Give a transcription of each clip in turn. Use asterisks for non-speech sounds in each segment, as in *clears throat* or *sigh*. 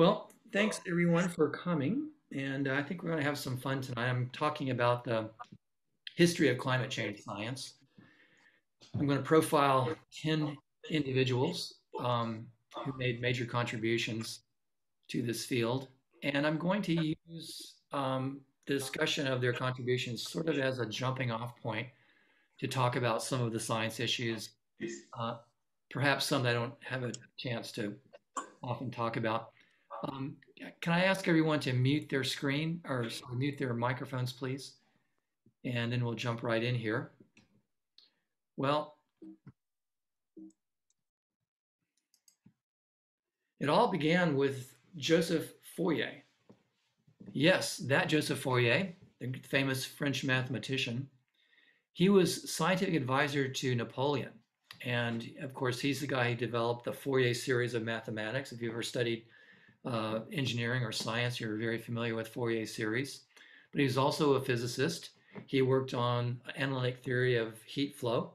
Well, thanks everyone for coming. And I think we're going to have some fun tonight. I'm talking about the history of climate change science. I'm going to profile 10 individuals um, who made major contributions to this field. And I'm going to use um, the discussion of their contributions sort of as a jumping off point to talk about some of the science issues, uh, perhaps some that I don't have a chance to often talk about. Um, can I ask everyone to mute their screen or sorry, mute their microphones, please? And then we'll jump right in here. Well, it all began with Joseph Fourier. Yes, that Joseph Fourier, the famous French mathematician, he was scientific advisor to Napoleon. And of course, he's the guy who developed the Fourier series of mathematics. If you ever studied uh, engineering or science, you're very familiar with Fourier series. But he's also a physicist. He worked on analytic theory of heat flow.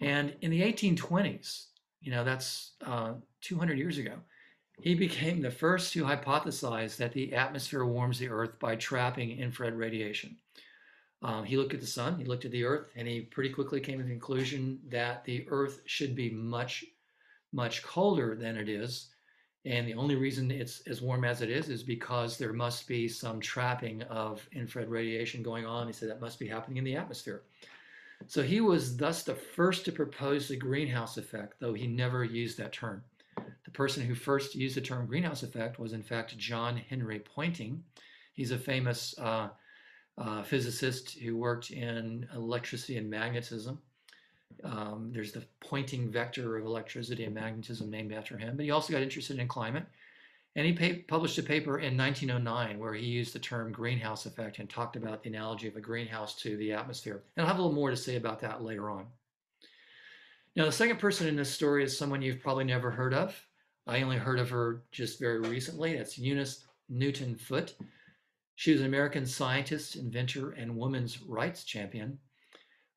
And in the 1820s, you know, that's uh, 200 years ago, he became the first to hypothesize that the atmosphere warms the Earth by trapping infrared radiation. Um, he looked at the sun, he looked at the Earth, and he pretty quickly came to the conclusion that the Earth should be much, much colder than it is and the only reason it's as warm as it is is because there must be some trapping of infrared radiation going on. He said that must be happening in the atmosphere. So he was thus the first to propose the greenhouse effect, though he never used that term. The person who first used the term greenhouse effect was, in fact, John Henry Poynting. He's a famous uh, uh, physicist who worked in electricity and magnetism. Um, there's the Poynting vector of electricity and magnetism named after him. But he also got interested in climate. And he published a paper in 1909 where he used the term greenhouse effect and talked about the analogy of a greenhouse to the atmosphere. And I'll have a little more to say about that later on. Now, the second person in this story is someone you've probably never heard of. I only heard of her just very recently. That's Eunice Newton Foote. She was an American scientist, inventor, and women's rights champion.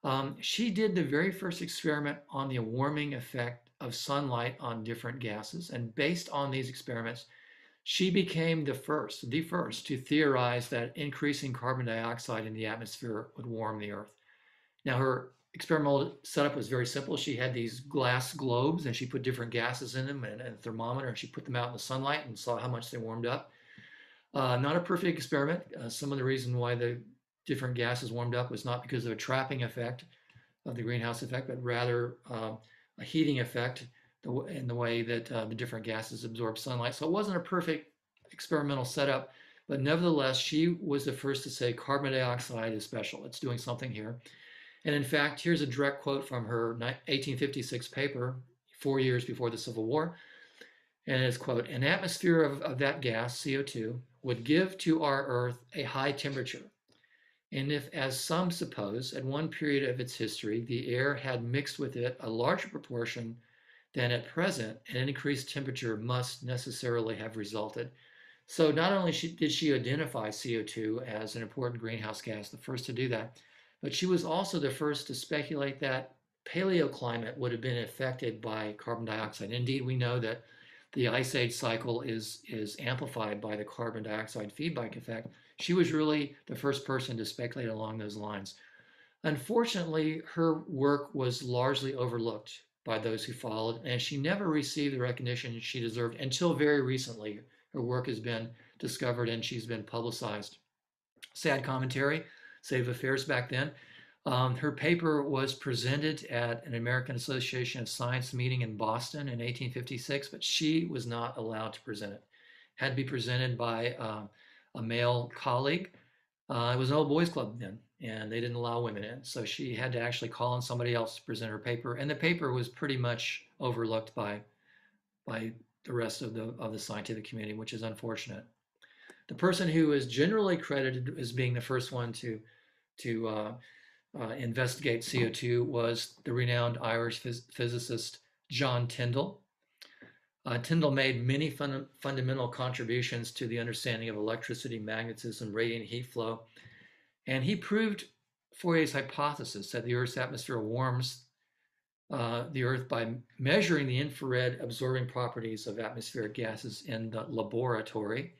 Um, she did the very first experiment on the warming effect of sunlight on different gases. And based on these experiments, she became the first, the first to theorize that increasing carbon dioxide in the atmosphere would warm the Earth. Now, her experimental setup was very simple. She had these glass globes and she put different gases in them and, and a thermometer and she put them out in the sunlight and saw how much they warmed up. Uh, not a perfect experiment. Uh, some of the reason why the different gases warmed up was not because of a trapping effect of the greenhouse effect, but rather uh, a heating effect in the way that uh, the different gases absorb sunlight. So it wasn't a perfect experimental setup, but nevertheless, she was the first to say carbon dioxide is special. It's doing something here. And in fact, here's a direct quote from her 1856 paper, four years before the Civil War. And it's quote, an atmosphere of, of that gas, CO2, would give to our Earth a high temperature and if, as some suppose, at one period of its history, the air had mixed with it a larger proportion than at present, an increased temperature must necessarily have resulted. So not only did she identify CO2 as an important greenhouse gas, the first to do that, but she was also the first to speculate that paleoclimate would have been affected by carbon dioxide. Indeed, we know that the ice age cycle is, is amplified by the carbon dioxide feedback effect. She was really the first person to speculate along those lines. Unfortunately, her work was largely overlooked by those who followed, and she never received the recognition she deserved until very recently. Her work has been discovered and she's been publicized. Sad commentary, save affairs back then. Um, her paper was presented at an American Association of Science meeting in Boston in 1856, but she was not allowed to present it. Had to be presented by uh, a male colleague. Uh, it was an old boys club then, and they didn't allow women in. So she had to actually call on somebody else to present her paper, and the paper was pretty much overlooked by by the rest of the of the scientific community, which is unfortunate. The person who is generally credited as being the first one to to uh, uh, investigate CO2 was the renowned Irish phys physicist John Tyndall. Uh, Tyndall made many fun fundamental contributions to the understanding of electricity, magnetism, radiant heat flow, and he proved Fourier's hypothesis that the Earth's atmosphere warms uh, the Earth by measuring the infrared absorbing properties of atmospheric gases in the laboratory.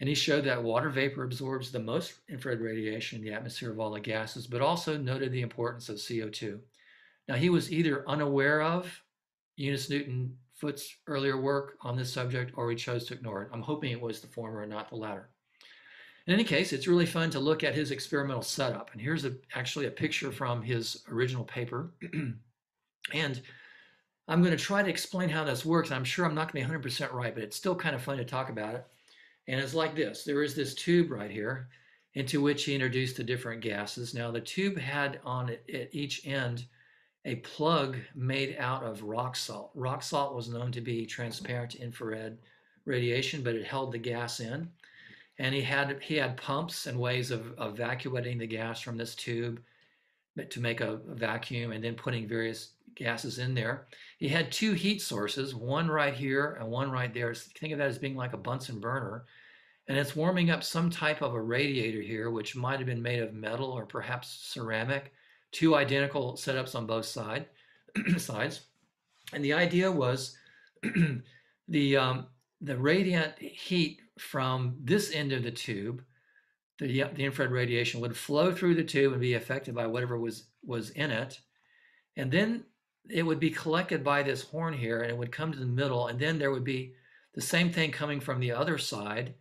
And he showed that water vapor absorbs the most infrared radiation in the atmosphere of all the gases, but also noted the importance of CO2. Now, he was either unaware of Eunice Newton Foote's earlier work on this subject, or he chose to ignore it. I'm hoping it was the former and not the latter. In any case, it's really fun to look at his experimental setup. And here's a, actually a picture from his original paper. *clears throat* and I'm going to try to explain how this works. I'm sure I'm not going to be 100% right, but it's still kind of fun to talk about it. And it's like this. There is this tube right here into which he introduced the different gases. Now the tube had on it at each end a plug made out of rock salt. Rock salt was known to be transparent to infrared radiation, but it held the gas in and he had he had pumps and ways of, evacuating the gas from this tube to make a, a, vacuum and then putting various gases in there. He had two heat sources, one right here and one right there. Think of that as being like a Bunsen burner. And it's warming up some type of a radiator here, which might have been made of metal or perhaps ceramic. Two identical setups on both side, *clears throat* sides. And the idea was *clears throat* the, um, the radiant heat from this end of the tube, the, the infrared radiation would flow through the tube and be affected by whatever was, was in it. And then it would be collected by this horn here and it would come to the middle. And then there would be the same thing coming from the other side.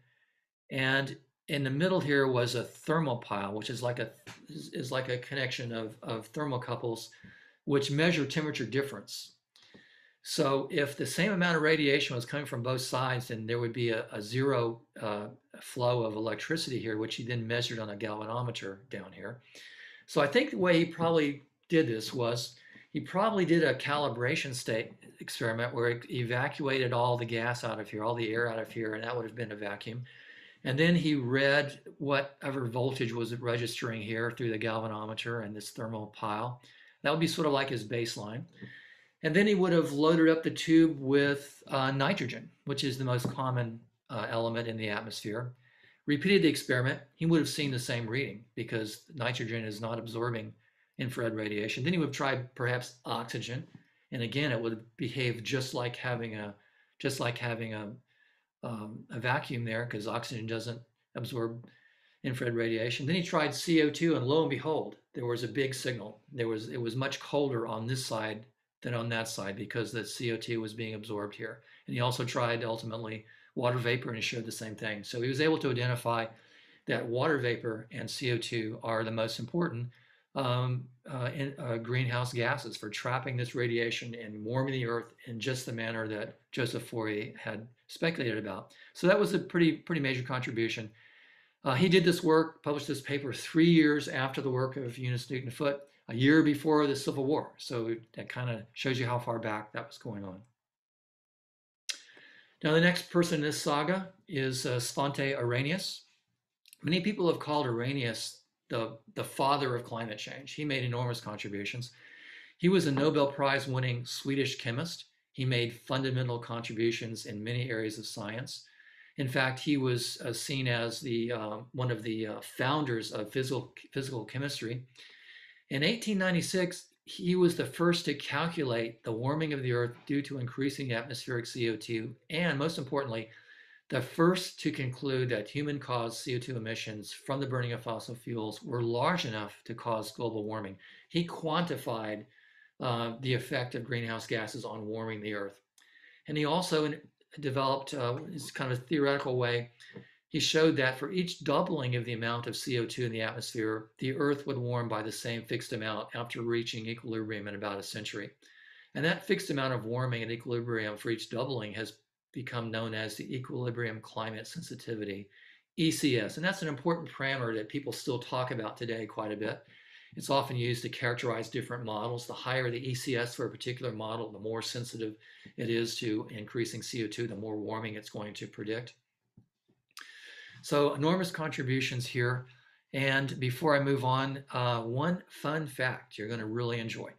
And in the middle here was a thermopile, which is like a is like a connection of, of thermocouples, which measure temperature difference. So if the same amount of radiation was coming from both sides, then there would be a, a zero uh, flow of electricity here, which he then measured on a galvanometer down here. So I think the way he probably did this was he probably did a calibration state experiment where he evacuated all the gas out of here, all the air out of here, and that would have been a vacuum. And then he read whatever voltage was registering here through the galvanometer and this thermopile. That would be sort of like his baseline. And then he would have loaded up the tube with uh, nitrogen, which is the most common uh, element in the atmosphere. Repeated the experiment, he would have seen the same reading because nitrogen is not absorbing infrared radiation. Then he would have tried perhaps oxygen, and again, it would behave just like having a just like having a um, a vacuum there because oxygen doesn't absorb infrared radiation. Then he tried CO2, and lo and behold, there was a big signal. There was it was much colder on this side than on that side because the CO2 was being absorbed here. And he also tried ultimately water vapor and he showed the same thing. So he was able to identify that water vapor and CO2 are the most important um, uh, in, uh, greenhouse gases for trapping this radiation and warming the earth in just the manner that Joseph Fourier had speculated about. So that was a pretty, pretty major contribution. Uh, he did this work, published this paper three years after the work of Eunice Newton Foote a year before the Civil War. So that kind of shows you how far back that was going on. Now, the next person in this saga is uh, Svante Arrhenius. Many people have called Arrhenius the, the father of climate change. He made enormous contributions. He was a Nobel Prize winning Swedish chemist. He made fundamental contributions in many areas of science. In fact, he was uh, seen as the uh, one of the uh, founders of physical, physical chemistry in 1896, he was the first to calculate the warming of the Earth due to increasing atmospheric CO2, and most importantly, the first to conclude that human caused CO2 emissions from the burning of fossil fuels were large enough to cause global warming. He quantified uh, the effect of greenhouse gases on warming the Earth. And he also developed, uh, kind of a theoretical way, he showed that for each doubling of the amount of CO2 in the atmosphere, the Earth would warm by the same fixed amount after reaching equilibrium in about a century. And that fixed amount of warming at equilibrium for each doubling has become known as the equilibrium climate sensitivity, ECS. And that's an important parameter that people still talk about today quite a bit. It's often used to characterize different models. The higher the ECS for a particular model, the more sensitive it is to increasing CO2, the more warming it's going to predict. So enormous contributions here. And before I move on, uh, one fun fact you're going to really enjoy,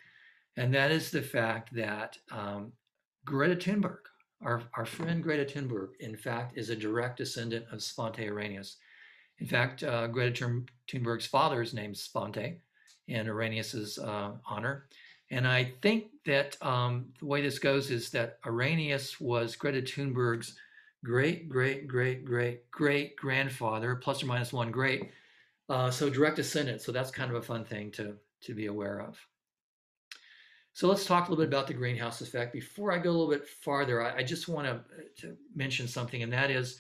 and that is the fact that um, Greta Thunberg, our, our friend Greta Thunberg, in fact, is a direct descendant of Svante Arrhenius. In fact, uh, Greta Thunberg's father is named Svante in Arrhenius's uh, honor. And I think that um, the way this goes is that Arrhenius was Greta Thunberg's great, great, great, great, great grandfather, plus or minus one great. Uh, so direct descendant. So that's kind of a fun thing to, to be aware of. So let's talk a little bit about the greenhouse effect. Before I go a little bit farther, I, I just want to, uh, to mention something, and that is,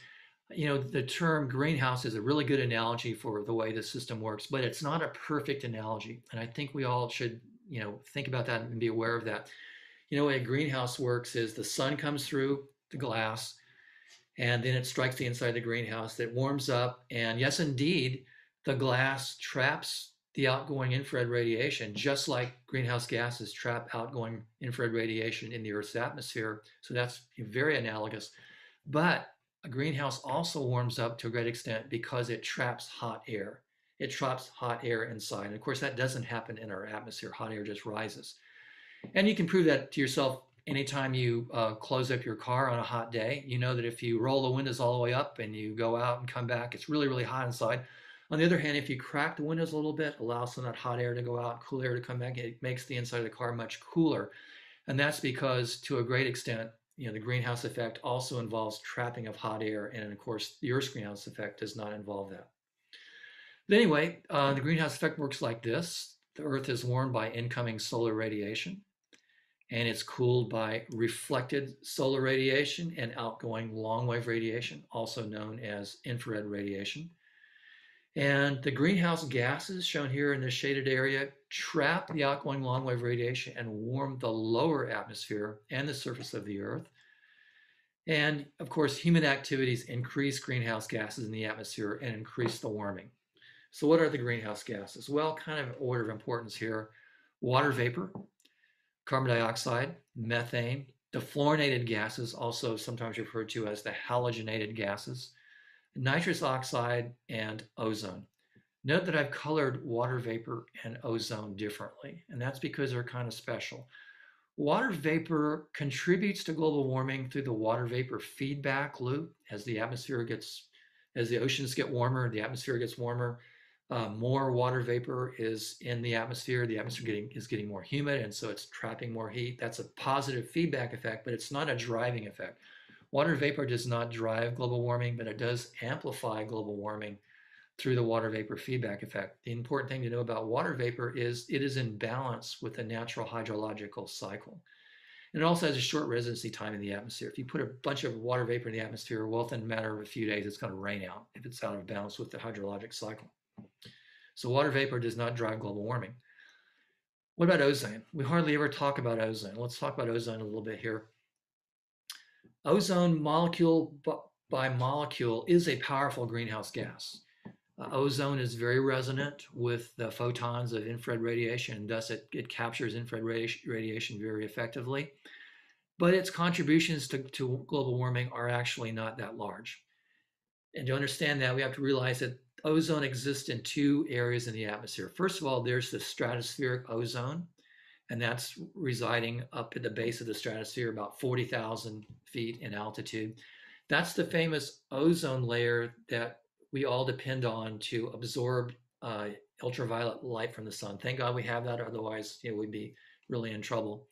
you know, the term greenhouse is a really good analogy for the way the system works, but it's not a perfect analogy. And I think we all should, you know, think about that and be aware of that. You know, the way a greenhouse works is the sun comes through the glass and then it strikes the inside of the greenhouse. It warms up. And yes, indeed, the glass traps the outgoing infrared radiation, just like greenhouse gases trap outgoing infrared radiation in the Earth's atmosphere. So that's very analogous. But a greenhouse also warms up to a great extent because it traps hot air. It traps hot air inside. And of course, that doesn't happen in our atmosphere. Hot air just rises. And you can prove that to yourself anytime you uh, close up your car on a hot day. You know that if you roll the windows all the way up and you go out and come back, it's really, really hot inside. On the other hand, if you crack the windows a little bit, allow some of that hot air to go out, cool air to come back, it makes the inside of the car much cooler. And that's because, to a great extent, you know, the greenhouse effect also involves trapping of hot air. And of course, the Earth's greenhouse effect does not involve that. But anyway, uh, the greenhouse effect works like this. The Earth is warmed by incoming solar radiation, and it's cooled by reflected solar radiation and outgoing long wave radiation, also known as infrared radiation. And the greenhouse gases shown here in this shaded area trap the outgoing long wave radiation and warm the lower atmosphere and the surface of the Earth. And of course, human activities increase greenhouse gases in the atmosphere and increase the warming. So, what are the greenhouse gases? Well, kind of order of importance here water vapor, carbon dioxide, methane, the fluorinated gases, also sometimes referred to as the halogenated gases, nitrous oxide, and ozone. Note that I've colored water vapor and ozone differently, and that's because they're kind of special. Water vapor contributes to global warming through the water vapor feedback loop. As the atmosphere gets, as the oceans get warmer, the atmosphere gets warmer. Uh, more water vapor is in the atmosphere. The atmosphere getting, is getting more humid, and so it's trapping more heat. That's a positive feedback effect, but it's not a driving effect. Water vapor does not drive global warming, but it does amplify global warming through the water vapor feedback effect. The important thing to know about water vapor is it is in balance with the natural hydrological cycle. And it also has a short residency time in the atmosphere. If you put a bunch of water vapor in the atmosphere, well, within a matter of a few days, it's going to rain out if it's out of balance with the hydrologic cycle. So water vapor does not drive global warming. What about ozone? We hardly ever talk about ozone. Let's talk about ozone a little bit here. Ozone molecule by molecule is a powerful greenhouse gas. Uh, ozone is very resonant with the photons of infrared radiation, and thus it, it captures infrared radiation very effectively. But its contributions to, to global warming are actually not that large. And to understand that, we have to realize that ozone exists in two areas in the atmosphere. First of all, there's the stratospheric ozone, and that's residing up at the base of the stratosphere, about 40,000 feet in altitude. That's the famous ozone layer that we all depend on to absorb uh, ultraviolet light from the sun. Thank God we have that, otherwise, you know, we'd be really in trouble.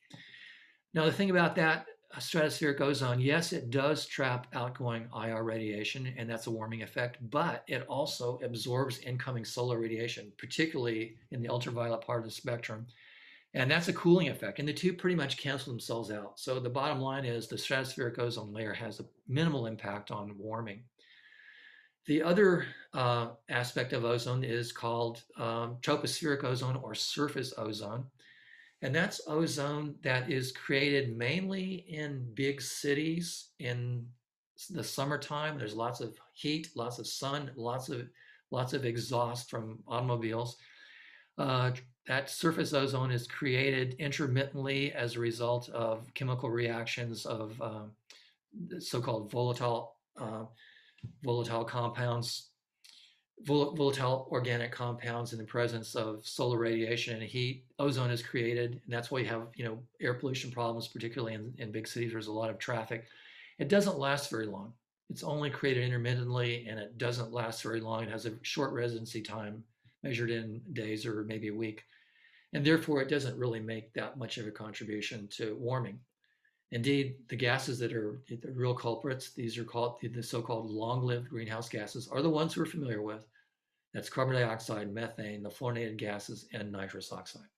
Now, the thing about that stratospheric ozone, yes, it does trap outgoing IR radiation, and that's a warming effect, but it also absorbs incoming solar radiation, particularly in the ultraviolet part of the spectrum. And that's a cooling effect. And the two pretty much cancel themselves out. So the bottom line is the stratospheric ozone layer has a minimal impact on warming. The other uh, aspect of ozone is called um, tropospheric ozone or surface ozone. And that's ozone that is created mainly in big cities in the summertime. There's lots of heat, lots of sun, lots of lots of exhaust from automobiles. Uh, that surface ozone is created intermittently as a result of chemical reactions of um, so-called volatile uh, volatile compounds, vol- volatile organic compounds in the presence of solar radiation and heat. Ozone is created, and that's why you have you know air pollution problems, particularly in, in big cities. There's a lot of traffic. It doesn't last very long. It's only created intermittently, and it doesn't last very long. It has a short residency time, measured in days or maybe a week and therefore it doesn't really make that much of a contribution to warming. Indeed, the gases that are the real culprits, these are called the so-called long-lived greenhouse gases, are the ones we're familiar with. That's carbon dioxide, methane, the fluorinated gases, and nitrous oxide.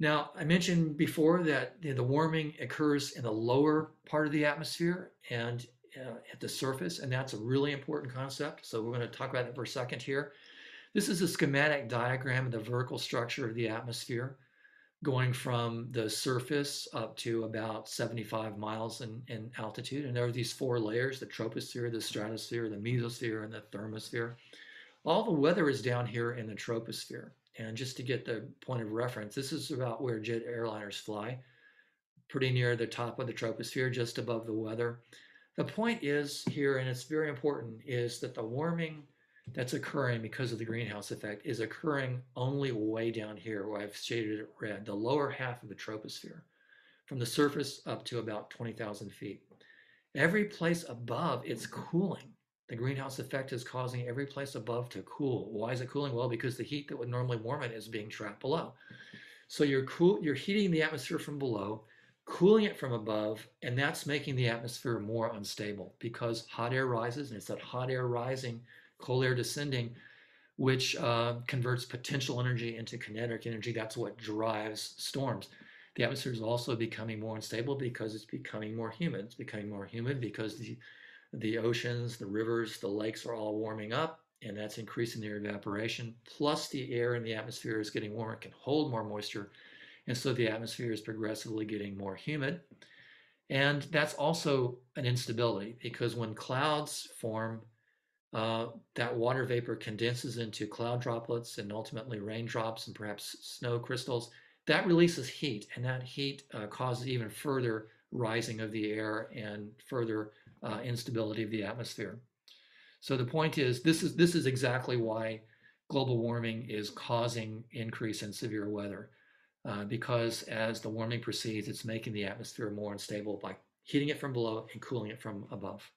Now, I mentioned before that the warming occurs in the lower part of the atmosphere and uh, at the surface, and that's a really important concept. So we're going to talk about that for a second here. This is a schematic diagram of the vertical structure of the atmosphere going from the surface up to about 75 miles in, in altitude. And there are these four layers, the troposphere, the stratosphere, the mesosphere, and the thermosphere. All the weather is down here in the troposphere. And just to get the point of reference, this is about where jet airliners fly, pretty near the top of the troposphere, just above the weather. The point is here, and it's very important, is that the warming that's occurring because of the greenhouse effect is occurring only way down here where I've shaded it red, the lower half of the troposphere, from the surface up to about 20,000 feet. Every place above, it's cooling. The greenhouse effect is causing every place above to cool. Why is it cooling? Well, because the heat that would normally warm it is being trapped below. So you're cool, you're heating the atmosphere from below, cooling it from above, and that's making the atmosphere more unstable because hot air rises, and it's that hot air rising cold air descending, which uh, converts potential energy into kinetic energy. That's what drives storms. The atmosphere is also becoming more unstable because it's becoming more humid. It's becoming more humid because the, the oceans, the rivers, the lakes are all warming up, and that's increasing their evaporation. Plus, the air in the atmosphere is getting warmer, it can hold more moisture, and so the atmosphere is progressively getting more humid. And that's also an instability because when clouds form, uh, that water vapor condenses into cloud droplets and ultimately raindrops and perhaps snow crystals. That releases heat, and that heat uh, causes even further rising of the air and further uh, instability of the atmosphere. So the point is, this is this is exactly why global warming is causing increase in severe weather, uh, because as the warming proceeds, it's making the atmosphere more unstable by heating it from below and cooling it from above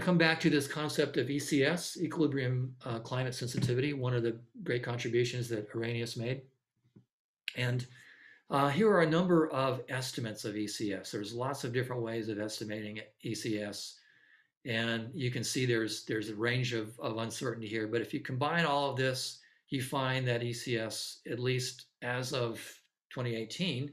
come back to this concept of ECS, equilibrium uh, climate sensitivity, one of the great contributions that Arrhenius made. And uh, here are a number of estimates of ECS. There's lots of different ways of estimating ECS. And you can see there's there's a range of, of uncertainty here. But if you combine all of this, you find that ECS, at least as of 2018,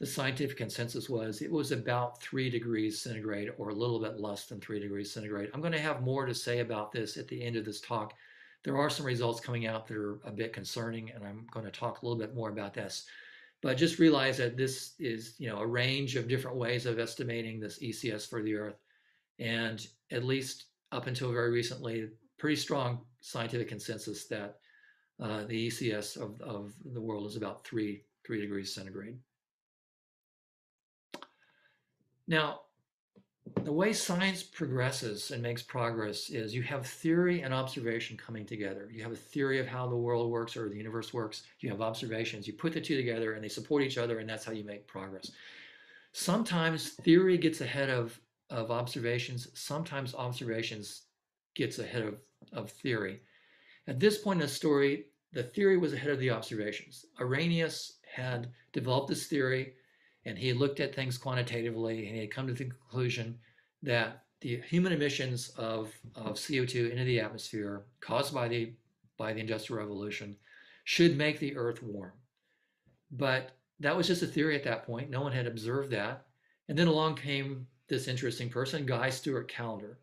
the scientific consensus was it was about three degrees centigrade or a little bit less than three degrees centigrade. I'm going to have more to say about this at the end of this talk. There are some results coming out that are a bit concerning, and I'm going to talk a little bit more about this. But just realize that this is, you know, a range of different ways of estimating this ECS for the Earth, and at least up until very recently, pretty strong scientific consensus that uh, the ECS of, of the world is about three three degrees centigrade. Now, the way science progresses and makes progress is you have theory and observation coming together. You have a theory of how the world works or the universe works. You have observations. You put the two together and they support each other, and that's how you make progress. Sometimes theory gets ahead of, of observations. Sometimes observations gets ahead of, of theory. At this point in the story, the theory was ahead of the observations. Arrhenius had developed this theory and he looked at things quantitatively and he had come to the conclusion that the human emissions of, of CO2 into the atmosphere caused by the by the Industrial Revolution should make the Earth warm. But that was just a theory at that point. No one had observed that. And then along came this interesting person, Guy Stewart Callendar.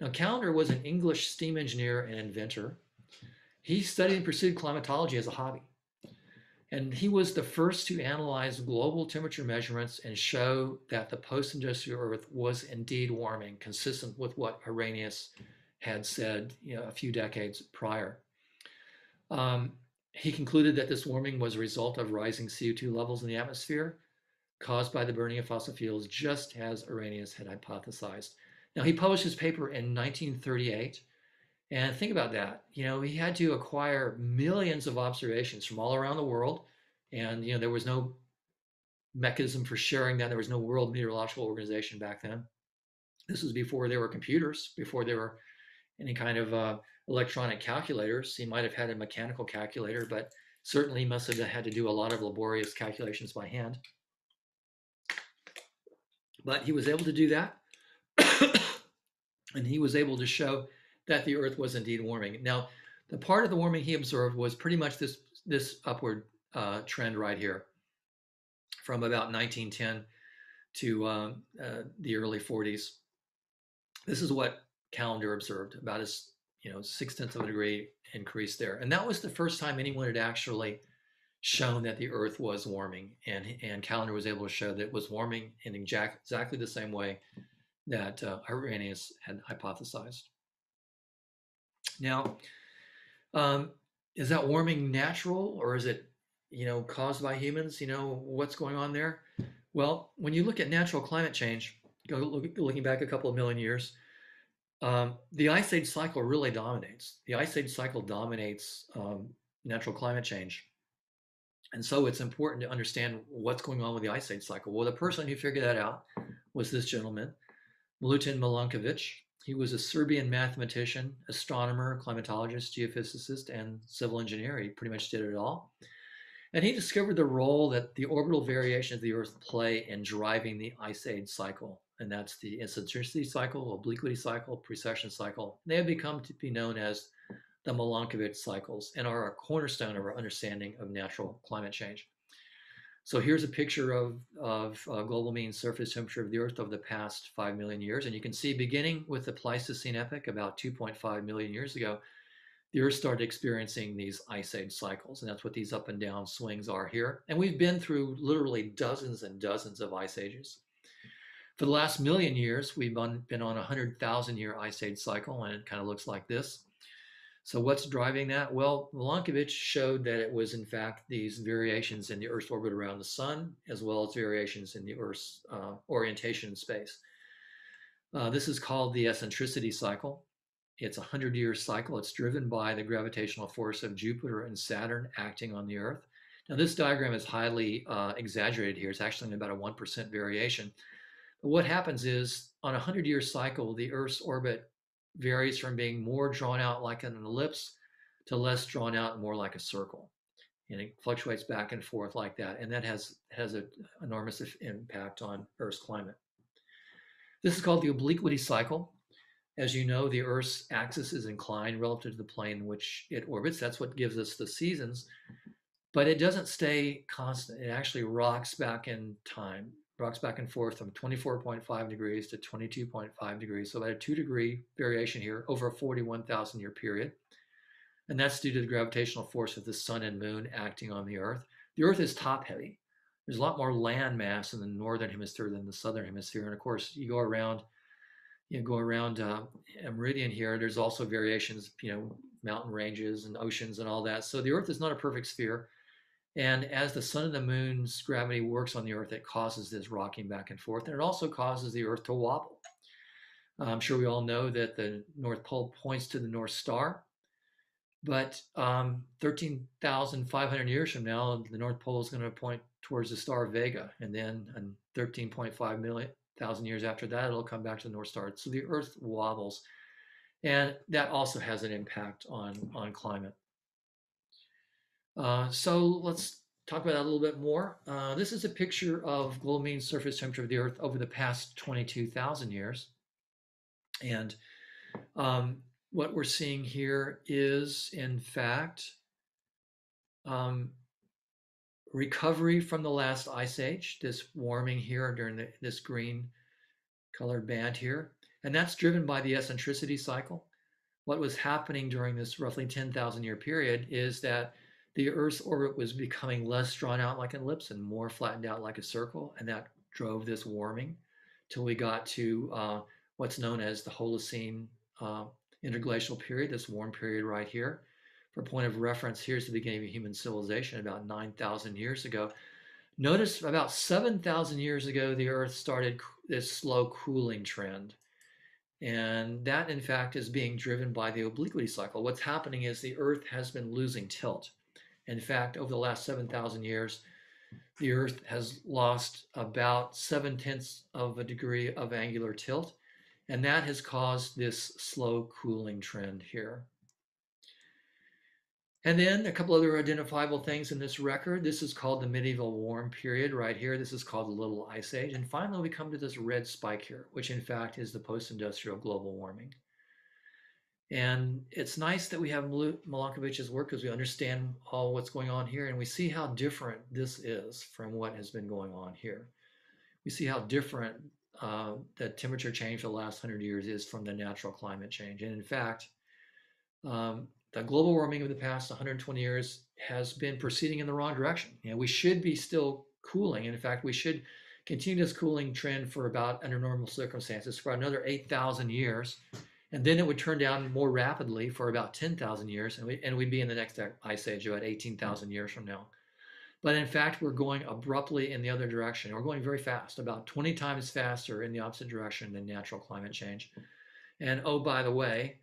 Now, Callendar was an English steam engineer and inventor. He studied and pursued climatology as a hobby. And he was the first to analyze global temperature measurements and show that the post industrial Earth was indeed warming, consistent with what Arrhenius had said you know, a few decades prior. Um, he concluded that this warming was a result of rising CO2 levels in the atmosphere caused by the burning of fossil fuels, just as Arrhenius had hypothesized. Now, he published his paper in 1938. And think about that. You know, he had to acquire millions of observations from all around the world. And, you know, there was no mechanism for sharing that. There was no World Meteorological Organization back then. This was before there were computers, before there were any kind of uh, electronic calculators. He might have had a mechanical calculator, but certainly he must have had to do a lot of laborious calculations by hand. But he was able to do that. *coughs* and he was able to show that the earth was indeed warming. Now, the part of the warming he observed was pretty much this, this upward uh, trend right here from about 1910 to uh, uh, the early 40s. This is what Callendar observed, about a you know six tenths of a degree increase there, and that was the first time anyone had actually shown that the Earth was warming, and and Callendar was able to show that it was warming in exact, exactly the same way that uh, had hypothesized. Now, um, is that warming natural or is it, you know, caused by humans? You know, what's going on there? Well, when you look at natural climate change, look, looking back a couple of million years, um, the ice age cycle really dominates. The ice age cycle dominates um, natural climate change. And so it's important to understand what's going on with the ice age cycle. Well, the person who figured that out was this gentleman, Milutin Milankovic. He was a Serbian mathematician, astronomer, climatologist, geophysicist, and civil engineer. He pretty much did it all. And he discovered the role that the orbital variations of the Earth play in driving the ice age cycle. And that's the eccentricity cycle, obliquity cycle, precession cycle. They have become to be known as the Milankovitch cycles and are a cornerstone of our understanding of natural climate change. So here's a picture of, of uh, global mean surface temperature of the Earth over the past 5 million years. And you can see beginning with the Pleistocene epoch about 2.5 million years ago, the Earth started experiencing these ice age cycles. And that's what these up and down swings are here. And we've been through literally dozens and dozens of ice ages. For the last million years, we've been on a 100,000 year ice age cycle, and it kind of looks like this. So what's driving that? Well, Milankovitch showed that it was in fact these variations in the Earth's orbit around the sun, as well as variations in the Earth's uh, orientation in space. Uh, this is called the eccentricity cycle. It's a 100-year cycle. It's driven by the gravitational force of Jupiter and Saturn acting on the Earth. Now, this diagram is highly uh, exaggerated here. It's actually about a 1% variation. But what happens is, on a 100-year cycle, the Earth's orbit varies from being more drawn out like an ellipse to less drawn out, more like a circle. And it fluctuates back and forth like that. And that has, has an enormous impact on Earth's climate. This is called the obliquity cycle. As you know, the Earth's axis is inclined relative to the plane in which it orbits. That's what gives us the seasons. But it doesn't stay constant. It actually rocks back in time rocks back and forth from 24.5 degrees to 22.5 degrees. So about a two degree variation here over a 41,000 year period. And that's due to the gravitational force of the sun and moon acting on the earth. The earth is top heavy. There's a lot more land mass in the northern hemisphere than the southern hemisphere. And of course, you go around, you go around uh, meridian here. There's also variations, you know, mountain ranges and oceans and all that. So the earth is not a perfect sphere. And as the sun and the moon's gravity works on the earth, it causes this rocking back and forth. And it also causes the earth to wobble. I'm sure we all know that the North Pole points to the North Star. But um, 13,500 years from now, the North Pole is going to point towards the star Vega. And then in 13.5 million thousand years after that, it'll come back to the North Star. So the Earth wobbles. And that also has an impact on, on climate. Uh, so let's talk about that a little bit more. Uh, this is a picture of global mean surface temperature of the Earth over the past 22,000 years. And um, what we're seeing here is, in fact, um, recovery from the last ice age, this warming here during the, this green colored band here. And that's driven by the eccentricity cycle. What was happening during this roughly 10,000 year period is that the Earth's orbit was becoming less drawn out like an ellipse and more flattened out like a circle, and that drove this warming till we got to uh, what's known as the Holocene uh, interglacial period, this warm period right here. For point of reference, here's the beginning of human civilization about 9,000 years ago. Notice about 7,000 years ago, the Earth started this slow cooling trend. And that, in fact, is being driven by the obliquity cycle. What's happening is the Earth has been losing tilt. In fact, over the last 7,000 years, the Earth has lost about seven tenths of a degree of angular tilt. And that has caused this slow cooling trend here. And then a couple other identifiable things in this record. This is called the medieval warm period right here. This is called the Little Ice Age. And finally, we come to this red spike here, which in fact is the post-industrial global warming. And it's nice that we have Milankovitch's work because we understand all what's going on here and we see how different this is from what has been going on here. We see how different uh, the temperature change for the last 100 years is from the natural climate change. And in fact, um, the global warming of the past 120 years has been proceeding in the wrong direction. You know, we should be still cooling. And in fact, we should continue this cooling trend for about under normal circumstances for another 8,000 years. And then it would turn down more rapidly for about 10,000 years. And, we, and we'd be in the next ice age about 18,000 years from now. But in fact, we're going abruptly in the other direction. We're going very fast, about 20 times faster in the opposite direction than natural climate change. And oh, by the way,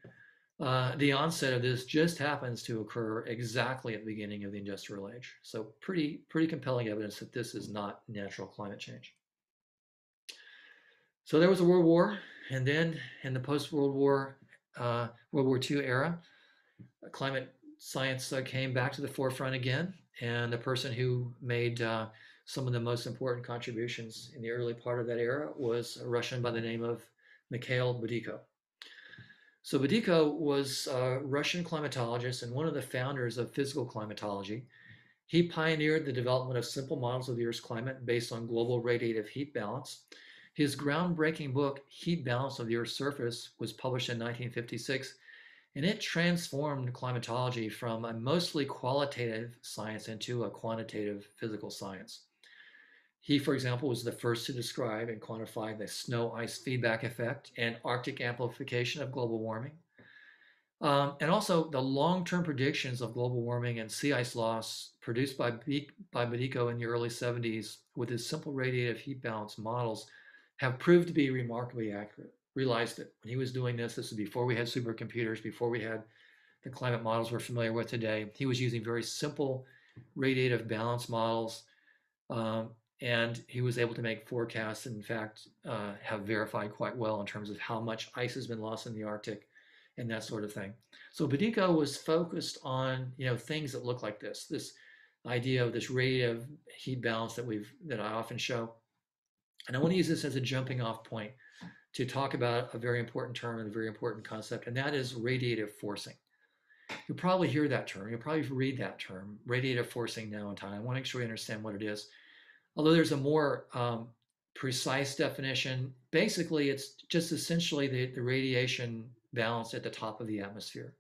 uh, the onset of this just happens to occur exactly at the beginning of the industrial age. So pretty, pretty compelling evidence that this is not natural climate change. So there was a world war, and then in the post-World War, uh, World War II era, climate science uh, came back to the forefront again, and the person who made uh, some of the most important contributions in the early part of that era was a Russian by the name of Mikhail Budyko. So Budyko was a Russian climatologist and one of the founders of physical climatology. He pioneered the development of simple models of the Earth's climate based on global radiative heat balance. His groundbreaking book, Heat Balance of the Earth's Surface, was published in 1956, and it transformed climatology from a mostly qualitative science into a quantitative physical science. He, for example, was the first to describe and quantify the snow ice feedback effect and Arctic amplification of global warming. Um, and also the long-term predictions of global warming and sea ice loss produced by, by Budyko in the early 70s with his simple radiative heat balance models have proved to be remarkably accurate. Realized that when he was doing this, this is before we had supercomputers, before we had the climate models we're familiar with today. He was using very simple radiative balance models um, and he was able to make forecasts and in fact uh, have verified quite well in terms of how much ice has been lost in the arctic and that sort of thing so Budyko was focused on you know things that look like this this idea of this radiative heat balance that we've that i often show and i want to use this as a jumping off point to talk about a very important term and a very important concept and that is radiative forcing. You'll probably hear that term you'll probably read that term radiative forcing now in time. I want to make sure you understand what it is. Although there's a more um, precise definition, basically it's just essentially the, the radiation balance at the top of the atmosphere.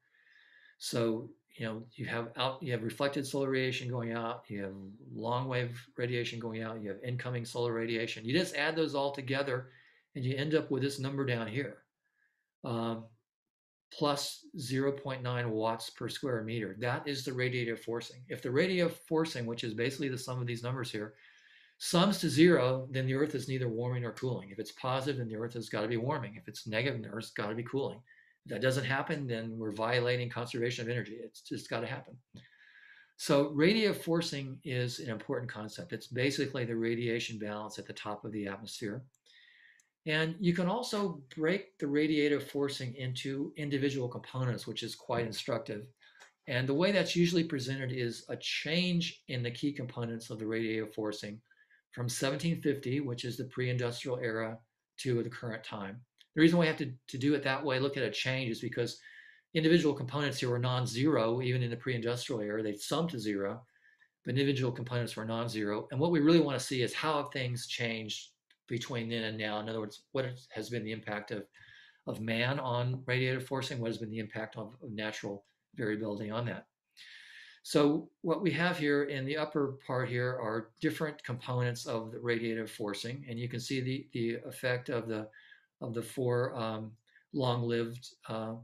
So, you know, you have out, you have reflected solar radiation going out, you have long wave radiation going out, you have incoming solar radiation. You just add those all together and you end up with this number down here, um, plus 0.9 watts per square meter. That is the radiative forcing. If the radiative forcing, which is basically the sum of these numbers here, sums to zero, then the Earth is neither warming nor cooling. If it's positive, then the Earth has got to be warming. If it's negative, the Earth's got to be cooling. That doesn't happen, then we're violating conservation of energy. It's just got to happen. So radiative forcing is an important concept. It's basically the radiation balance at the top of the atmosphere. And you can also break the radiative forcing into individual components, which is quite instructive. And the way that's usually presented is a change in the key components of the radiative forcing from 1750, which is the pre-industrial era, to the current time. The reason we have to, to do it that way, look at a change, is because individual components here were non-zero, even in the pre-industrial era, they summed to zero, but individual components were non-zero. And what we really want to see is how have things changed between then and now? In other words, what has been the impact of, of man on radiative forcing? What has been the impact of, of natural variability on that? So what we have here in the upper part here are different components of the radiative forcing, and you can see the, the effect of the of the four um, long-lived uh,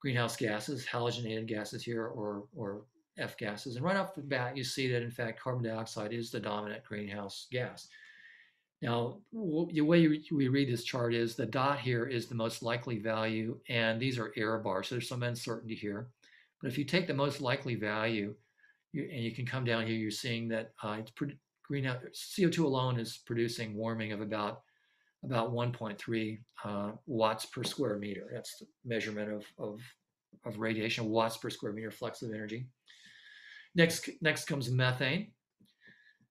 greenhouse gases, halogenated gases here, or or F gases. And right off the bat, you see that in fact carbon dioxide is the dominant greenhouse gas. Now, the way we read this chart is the dot here is the most likely value, and these are error bars. So there's some uncertainty here. But if you take the most likely value you, and you can come down here, you're seeing that uh, it's greenhouse CO2 alone is producing warming of about about 1.3 uh, watts per square meter. That's the measurement of, of, of radiation, watts per square meter flux of energy. Next, next comes methane,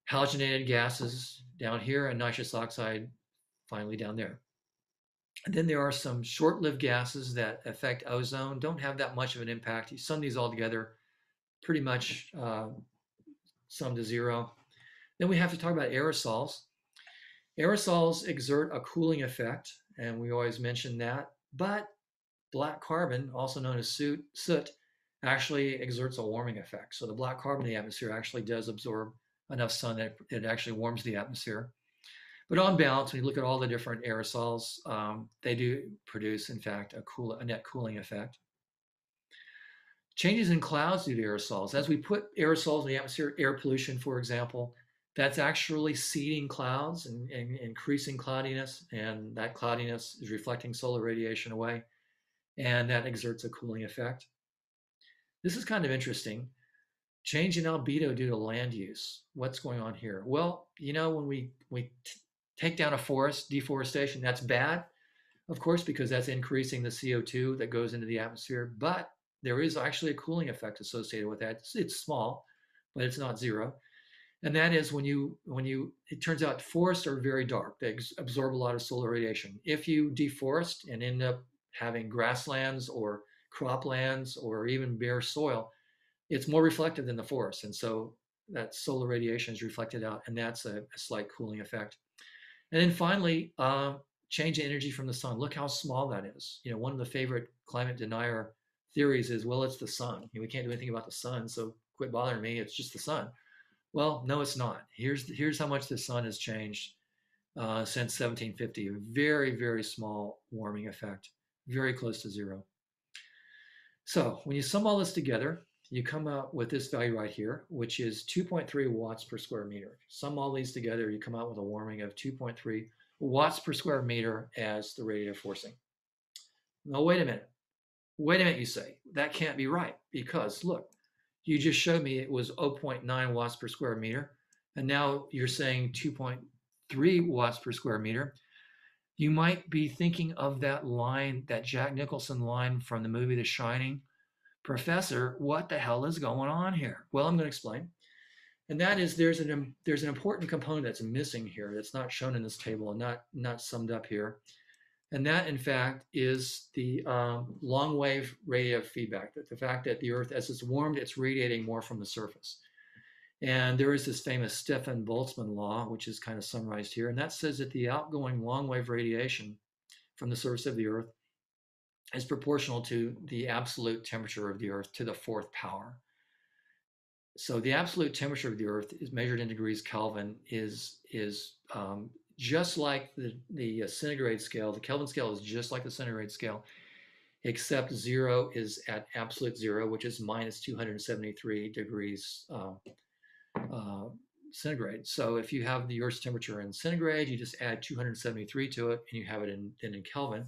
halogenated gases down here, and nitrous oxide finally down there. And then there are some short-lived gases that affect ozone, don't have that much of an impact. You sum these all together, pretty much uh, sum to zero. Then we have to talk about aerosols. Aerosols exert a cooling effect, and we always mention that, but black carbon, also known as soot, actually exerts a warming effect. So the black carbon in the atmosphere actually does absorb enough sun that it actually warms the atmosphere. But on balance, when you look at all the different aerosols, um, they do produce, in fact, a, cool, a net cooling effect. Changes in clouds due to aerosols. As we put aerosols in the atmosphere, air pollution, for example, that's actually seeding clouds and, and, increasing cloudiness, and that cloudiness is reflecting solar radiation away, and that exerts a cooling effect. This is kind of interesting. Change in albedo due to land use. What's going on here? Well, you know, when we, we take down a forest, deforestation, that's bad, of course, because that's increasing the CO2 that goes into the atmosphere. But there is actually a cooling effect associated with that. It's, it's small, but it's not zero. And that is when you when you it turns out forests are very dark. They absorb a lot of solar radiation. If you deforest and end up having grasslands or croplands or even bare soil, it's more reflective than the forest. And so that solar radiation is reflected out, and that's a, a slight cooling effect. And then finally, uh, change in energy from the sun. Look how small that is. You know, one of the favorite climate denier theories is, well, it's the sun. You know, we can't do anything about the sun, so quit bothering me. It's just the sun. Well, no, it's not. Here's here's how much the sun has changed uh, since 1750. A very very small warming effect, very close to zero. So when you sum all this together, you come out with this value right here, which is 2.3 watts per square meter. Sum all these together, you come out with a warming of 2.3 watts per square meter as the radiative forcing. Now, wait a minute. Wait a minute, you say. That can't be right because look, you just showed me it was 0.9 watts per square meter, and now you're saying 2.3 watts per square meter. You might be thinking of that line, that Jack Nicholson line from the movie The Shining, Professor, what the hell is going on here? Well, I'm going to explain. And that is there's an there's an important component that's missing here that's not shown in this table and not not summed up here. And that, in fact, is the um, long wave radiative feedback. That the fact that the Earth, as it's warmed, it's radiating more from the surface. And there is this famous Stefan Boltzmann law, which is kind of summarized here, and that says that the outgoing long wave radiation from the surface of the Earth is proportional to the absolute temperature of the Earth to the fourth power. So the absolute temperature of the Earth is measured in degrees Kelvin is is um, just like the the centigrade scale. The Kelvin scale is just like the centigrade scale, except zero is at absolute zero, which is minus 273 degrees uh, uh, centigrade. So if you have the Earth's temperature in centigrade, you just add 273 to it, and you have it in, in, in Kelvin.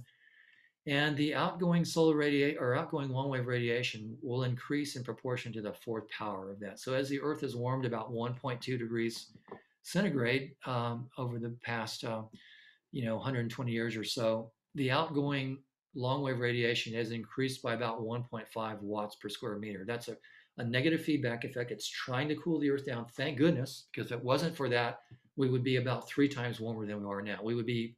And the outgoing solar radiation or outgoing long wave radiation will increase in proportion to the fourth power of that. So as the Earth is warmed about 1.2 degrees centigrade um, over the past, uh, you know, 120 years or so, the outgoing long wave radiation has increased by about 1.5 watts per square meter. That's a, a negative feedback effect. It's trying to cool the Earth down. Thank goodness, because if it wasn't for that, we would be about three times warmer than we are now. We would be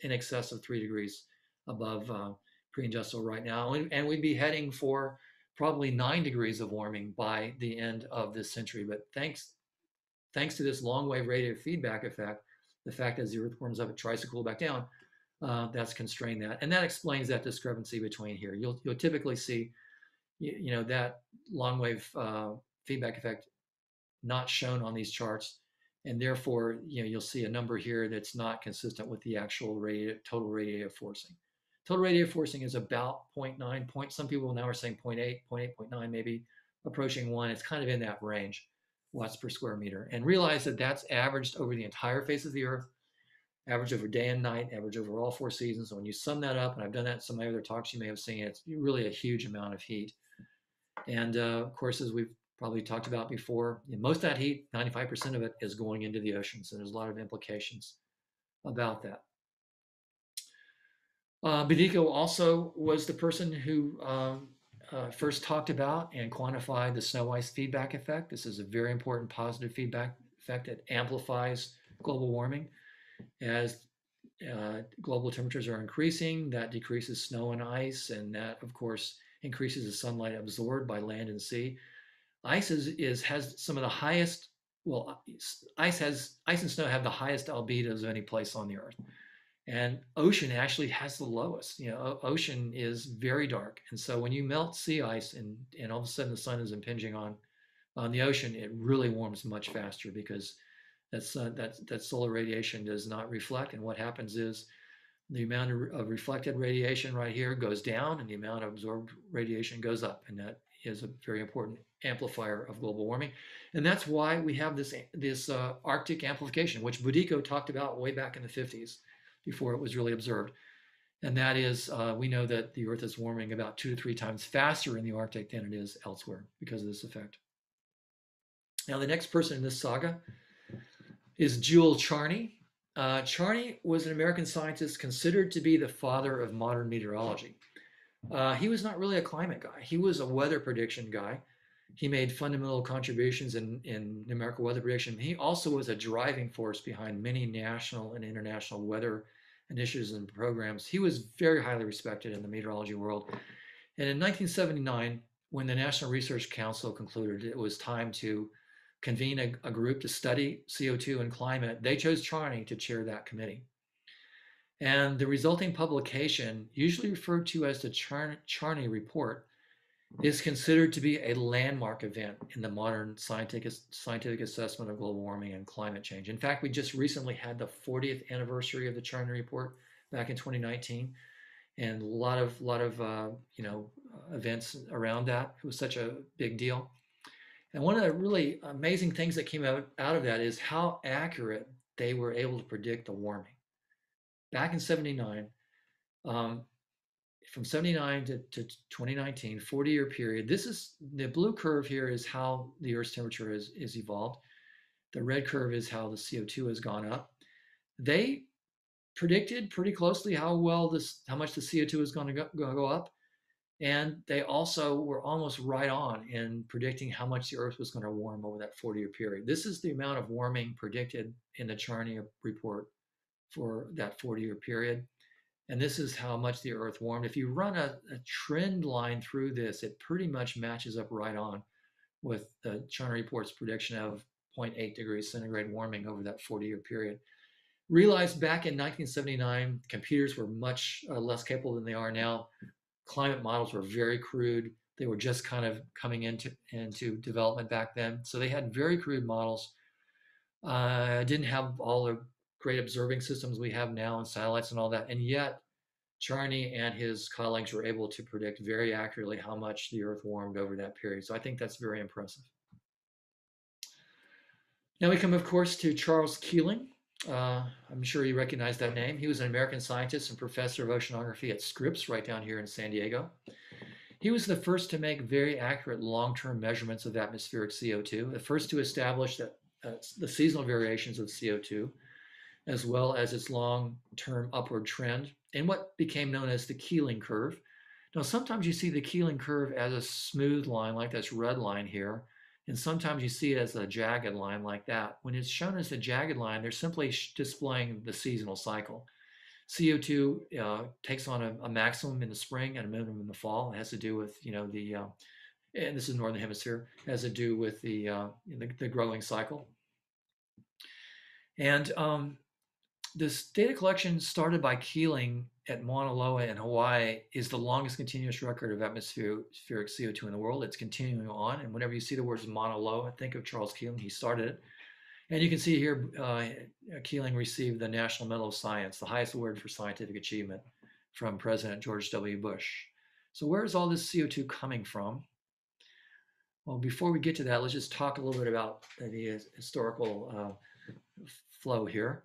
in excess of three degrees above uh, pre-industrial right now, and, and we'd be heading for probably nine degrees of warming by the end of this century. But thanks, thanks to this long wave radiative feedback effect, the fact that the Earth warms up, it tries to cool back down. Uh, that's constrained that, and that explains that discrepancy between here. You'll you'll typically see, you, you know, that long wave uh, feedback effect not shown on these charts, and therefore, you know, you'll see a number here that's not consistent with the actual radiative, total radiative forcing. Total radiative forcing is about 0.9 point. Some people now are saying 0.8, 0.8, 0.9, maybe approaching one. It's kind of in that range, watts per square meter. And realize that that's averaged over the entire face of the Earth, average over day and night, average over all four seasons. So when you sum that up, and I've done that in some of my other talks you may have seen, it's really a huge amount of heat. And uh, of course, as we've probably talked about before, most of that heat, 95% of it, is going into the oceans. And there's a lot of implications about that. Uh, also was the person who um, uh, first talked about and quantified the snow ice feedback effect. This is a very important positive feedback effect that amplifies global warming. As uh, global temperatures are increasing, that decreases snow and ice, and that, of course, increases the sunlight absorbed by land and sea. Ice is, is has some of the highest. Well, ice has ice and snow have the highest albedos of any place on the earth, and ocean actually has the lowest. You know, ocean is very dark, and so when you melt sea ice and and all of a sudden the sun is impinging on on the ocean, it really warms much faster because that's uh, that that solar radiation does not reflect, and what happens is the amount of, reflected radiation right here goes down, and the amount of absorbed radiation goes up, and that is a very important amplifier of global warming, and that's why we have this this uh, Arctic amplification, which Budyko talked about way back in the 50s, before it was really observed, and that is uh, we know that the Earth is warming about two to three times faster in the Arctic than it is elsewhere because of this effect. Now, the next person in this saga is Jule Charney. Uh, Charney was an American scientist considered to be the father of modern meteorology. Uh, he was not really a climate guy. He was a weather prediction guy. He made fundamental contributions in, in numerical weather prediction. He also was a driving force behind many national and international weather initiatives and programs. He was very highly respected in the meteorology world. And in 1979, when the National Research Council concluded it was time to convene a, a, group to study CO2 and climate, they chose Charney to chair that committee. And the resulting publication, usually referred to as the Char- Charney Report, is considered to be a landmark event in the modern scientific, scientific assessment of global warming and climate change. In fact, we just recently had the 40th anniversary of the Charney Report back in 2019, and a lot of lot of uh, you know events around that. It was such a big deal. And one of the really amazing things that came out, out of that is how accurate they were able to predict the warming. Back in 79, um, from 79 to, to 2019, 40 year period, this is the blue curve here is how the Earth's temperature is, is evolved. The red curve is how the CO2 has gone up. They predicted pretty closely how well this, how much the CO2 is going to go, go up. And they also were almost right on in predicting how much the Earth was going to warm over that 40 year period. This is the amount of warming predicted in the Charney report for that 40 year period. And this is how much the Earth warmed. If you run a, a trend line through this, it pretty much matches up right on with the Charney report's prediction of 0.8 degrees centigrade warming over that 40 year period. Realized back in 1979, computers were much uh, less capable than they are now climate models were very crude. They were just kind of coming into into development back then, so they had very crude models. Uh, didn't have all the great observing systems we have now and satellites and all that, and yet Charney and his colleagues were able to predict very accurately how much the Earth warmed over that period. So I think that's very impressive. Now we come, of course, to Charles Keeling. Uh, I'm sure you recognize that name. He was an American scientist and professor of oceanography at Scripps right down here in San Diego. He was the first to make very accurate long-term measurements of atmospheric CO2, the first to establish that, uh, the seasonal variations of CO2, as well as its long-term upward trend in what became known as the Keeling curve. Now, sometimes you see the Keeling curve as a smooth line like this red line here, and sometimes you see it as a jagged line like that. When it's shown as a jagged line, they're simply displaying the seasonal cycle. CO2 uh, takes on a, a, maximum in the spring and a minimum in the fall. It has to do with, you know, the, uh, and this is Northern Hemisphere, has to do with the, uh, the, the, growing cycle. And um, this data collection started by Keeling at Mauna Loa in Hawaii is the longest continuous record of atmospheric CO2 in the world. It's continuing on. And whenever you see the words Mauna Loa, think of Charles Keeling. He started it. And you can see here, uh, Keeling received the National Medal of Science, the highest award for scientific achievement from President George W. Bush. So where is all this CO2 coming from? Well, before we get to that, let's just talk a little bit about the historical uh, flow here.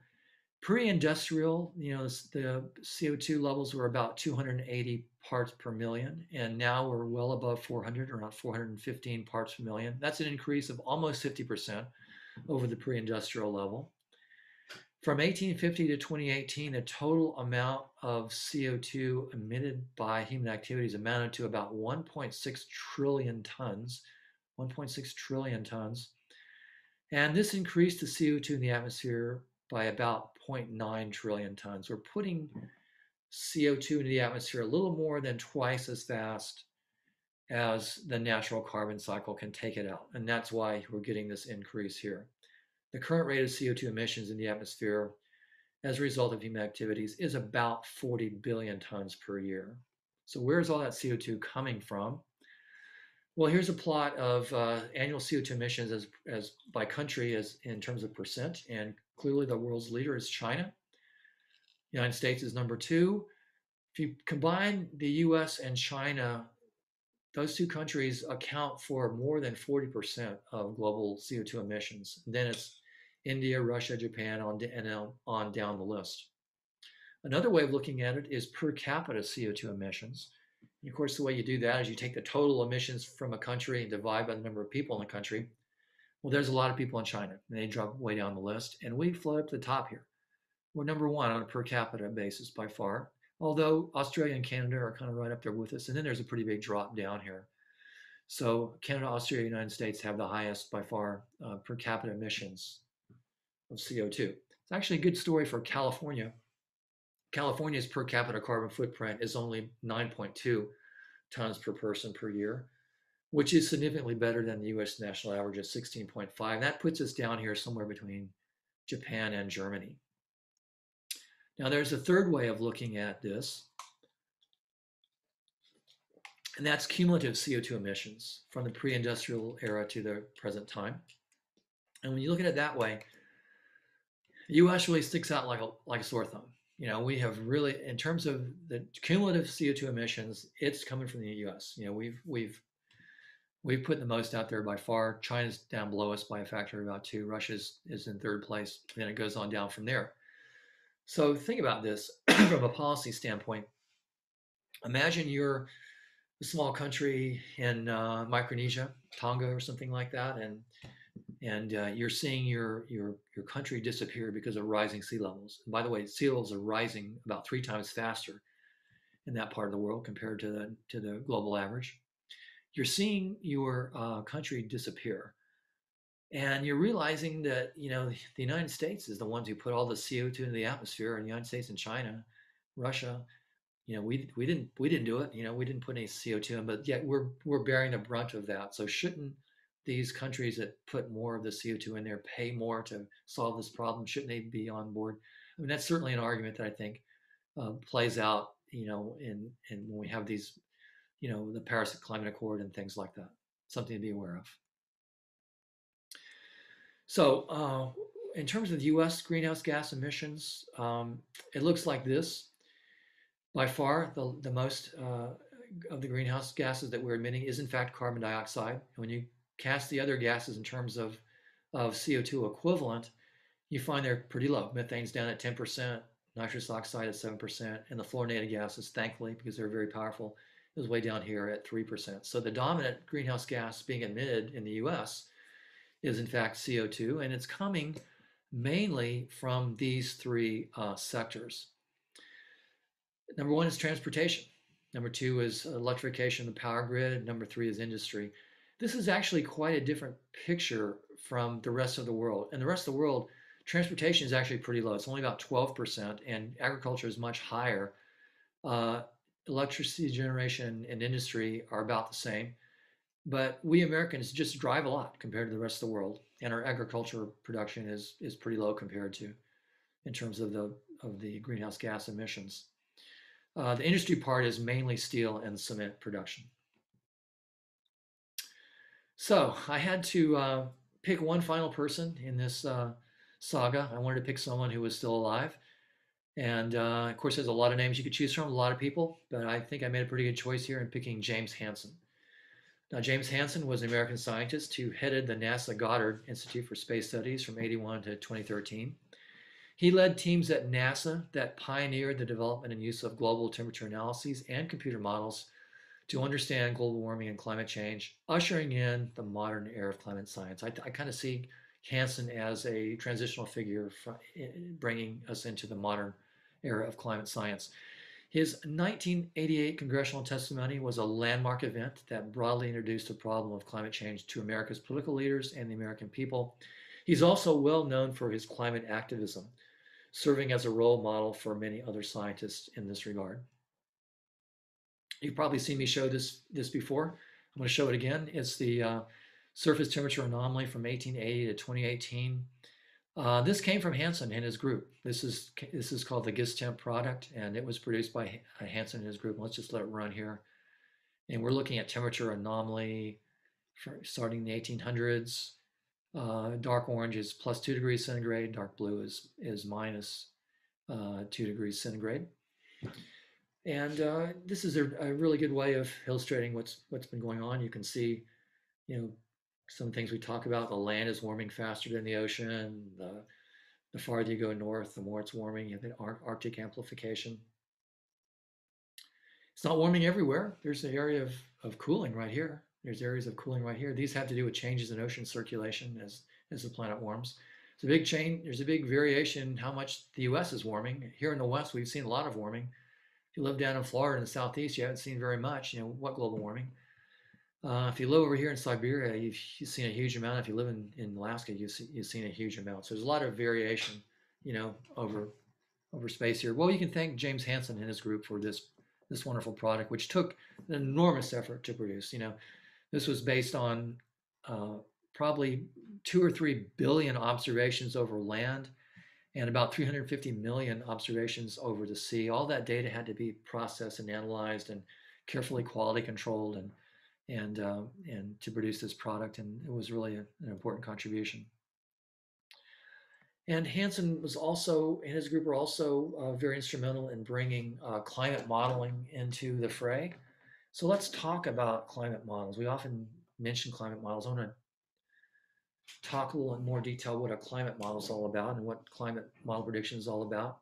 Pre-industrial, you know, the CO2 levels were about 280 parts per million, and now we're well above 400, around 415 parts per million. That's an increase of almost 50% over the pre-industrial level. From 1850 to 2018, the total amount of CO2 emitted by human activities amounted to about 1.6 trillion tons. 1.6 trillion tons. And this increased the CO2 in the atmosphere by about 0.9 trillion tons. We're putting CO2 into the atmosphere a little more than twice as fast as the natural carbon cycle can take it out. And that's why we're getting this increase here. The current rate of CO2 emissions in the atmosphere as a result of human activities is about 40 billion tons per year. So where's all that CO2 coming from? Well, here's a plot of uh, annual CO2 emissions as, as by country as in terms of percent. And clearly the world's leader is China. The United States is number two. If you combine the US and China, those two countries account for more than 40% of global CO2 emissions. Then it's India, Russia, Japan, on, and on down the list. Another way of looking at it is per capita CO2 emissions. And of course, the way you do that is you take the total emissions from a country and divide by the number of people in the country. Well, there's a lot of people in China, and they drop way down the list, and we float up to the top here. We're number one on a per capita basis by far, although Australia and Canada are kind of right up there with us. And then there's a pretty big drop down here. So Canada, Australia, United States have the highest by far uh, per capita emissions of CO2. It's actually a good story for California. California's per capita carbon footprint is only 9.2 tons per person per year, which is significantly better than the US national average of 16.5. That puts us down here somewhere between Japan and Germany. Now, there's a third way of looking at this, and that's cumulative CO2 emissions from the pre-industrial era to the present time. And when you look at it that way, the U.S. really sticks out like a like a sore thumb. You know, we have really, in terms of the cumulative CO2 emissions, it's coming from the U.S. You know, we've we've we've put the most out there by far. China's down below us by a factor of about two. Russia's is in third place. Then it goes on down from there. So think about this *clears throat* from a policy standpoint. Imagine you're a small country in uh, Micronesia, Tonga, or something like that, and and uh, you're seeing your your your country disappear because of rising sea levels. And by the way, sea levels are rising about three times faster in that part of the world compared to the to the global average. You're seeing your uh, country disappear and you're realizing that you know the United States is the ones who put all the CO2 into the atmosphere, and the United States and China, Russia, you know, we we didn't we didn't do it. You know, we didn't put any CO2 in, but yet we're we're bearing the brunt of that. So shouldn't these countries that put more of the CO2 in there pay more to solve this problem? Shouldn't they be on board? I mean, that's certainly an argument that I think uh, plays out. You know, in in when we have these, you know, the Paris Climate Accord and things like that. Something to be aware of. So uh, in terms of the U.S. greenhouse gas emissions, um, it looks like this. By far, the, the most uh, of the greenhouse gases that we're emitting is in fact carbon dioxide. And when you cast the other gases in terms of, of CO2 equivalent, you find they're pretty low. Methane's down at 10%, nitrous oxide at 7%, and the fluorinated gases, thankfully, because they're very powerful, is way down here at 3%. So the dominant greenhouse gas being emitted in the US is in fact CO2, and it's coming mainly from these three uh, sectors. Number one is transportation. Number two is electrification of the power grid. Number three is industry. This is actually quite a different picture from the rest of the world. And the rest of the world, transportation is actually pretty low. It's only about 12%, and agriculture is much higher. Uh, electricity generation and industry are about the same. But we Americans just drive a lot compared to the rest of the world, and our agriculture production is is pretty low compared to, in terms of the of the greenhouse gas emissions. Uh, the industry part is mainly steel and cement production. So I had to uh, pick one final person in this uh, saga. I wanted to pick someone who was still alive. And uh, of course, there's a lot of names you could choose from, a lot of people, but I think I made a pretty good choice here in picking James Hansen. Now, James Hansen was an American scientist who headed the NASA Goddard Institute for Space Studies from 81 to 2013. He led teams at NASA that pioneered the development and use of global temperature analyses and computer models to understand global warming and climate change, ushering in the modern era of climate science. I, I kind of see Hansen as a transitional figure, bringing us into the modern era of climate science. His 1988 congressional testimony was a landmark event that broadly introduced the problem of climate change to America's political leaders and the American people. He's also well known for his climate activism, serving as a role model for many other scientists in this regard. You've probably seen me show this, this before. I'm going to show it again. It's the uh, surface temperature anomaly from 1880 to 2018. Uh, this came from Hansen and his group. This is this is called the GISTEMP product, and it was produced by Hansen and his group. Let's just let it run here. And we're looking at temperature anomaly starting in the 1800s. Uh, dark orange is plus two degrees centigrade. Dark blue is is minus, uh, two degrees centigrade. And uh, this is a, a, really good way of illustrating what's what's been going on. You can see, you know, some things we talk about. The land is warming faster than the ocean. The, the farther you go north, the more it's warming. You have the Arctic amplification. It's not warming everywhere. There's an area of, of cooling right here. There's areas of cooling right here. These have to do with changes in ocean circulation as, as the planet warms. It's a big change. There's a big variation in how much the U.S. is warming. Here in the West, we've seen a lot of warming if you live down in Florida in the southeast, you haven't seen very much. You know what global warming. Uh, if you live over here in Siberia, you've, you've, seen a huge amount. If you live in, in Alaska, you've, see, you've seen a huge amount. So there's a lot of variation, you know, over over space here. Well, you can thank James Hansen and his group for this this wonderful product, which took an enormous effort to produce. You know, this was based on uh, probably two or three billion observations over land and about 350 million observations over the sea. All that data had to be processed and analyzed and carefully quality controlled and and uh, and to produce this product. And it was really a, an important contribution. And Hansen was also, and his group were also uh, very instrumental in bringing uh, climate modeling into the fray. So let's talk about climate models. We often mention climate models. I want to talk a little in more detail what a climate model is all about and what climate model prediction is all about.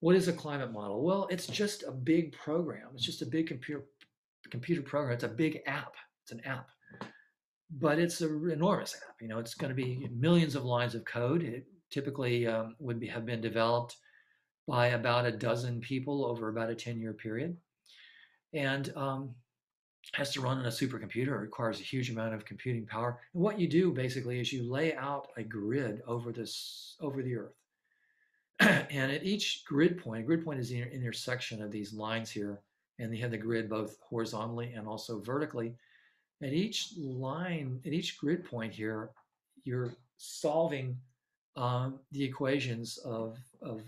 What is a climate model? Well, it's just a big program. It's just a big computer computer program. It's a big app. It's an app, but it's an enormous app. You know, it's going to be millions of lines of code. It typically um, would be, have been developed by about a dozen people over about a 10 year period. And um, has to run on a supercomputer. It requires a huge amount of computing power. And what you do basically is you lay out a grid over this over the Earth. *clears throat* and at each grid point, a grid point is the intersection of these lines here, and you had the grid both horizontally and also vertically. At each line, at each grid point here, you're solving um, the equations of, of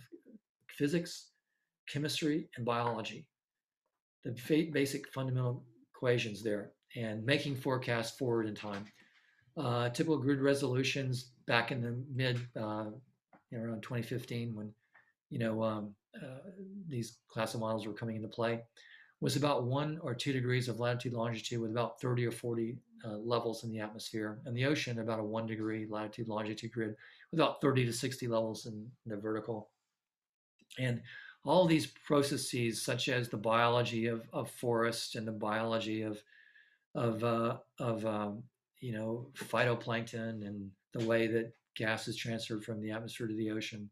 physics, chemistry, and biology. The basic fundamental equations there and making forecasts forward in time. Uh, typical grid resolutions back in the mid, uh, you know, around 2015 when, you know, um, uh, these class of models were coming into play was about one or two degrees of latitude longitude with about 30 or 40 uh, levels in the atmosphere. And the ocean about a one degree latitude longitude grid with about 30 to 60 levels in the vertical. And all these processes, such as the biology of, of forest and the biology of of uh, of um, you know phytoplankton and the way that gas is transferred from the atmosphere to the ocean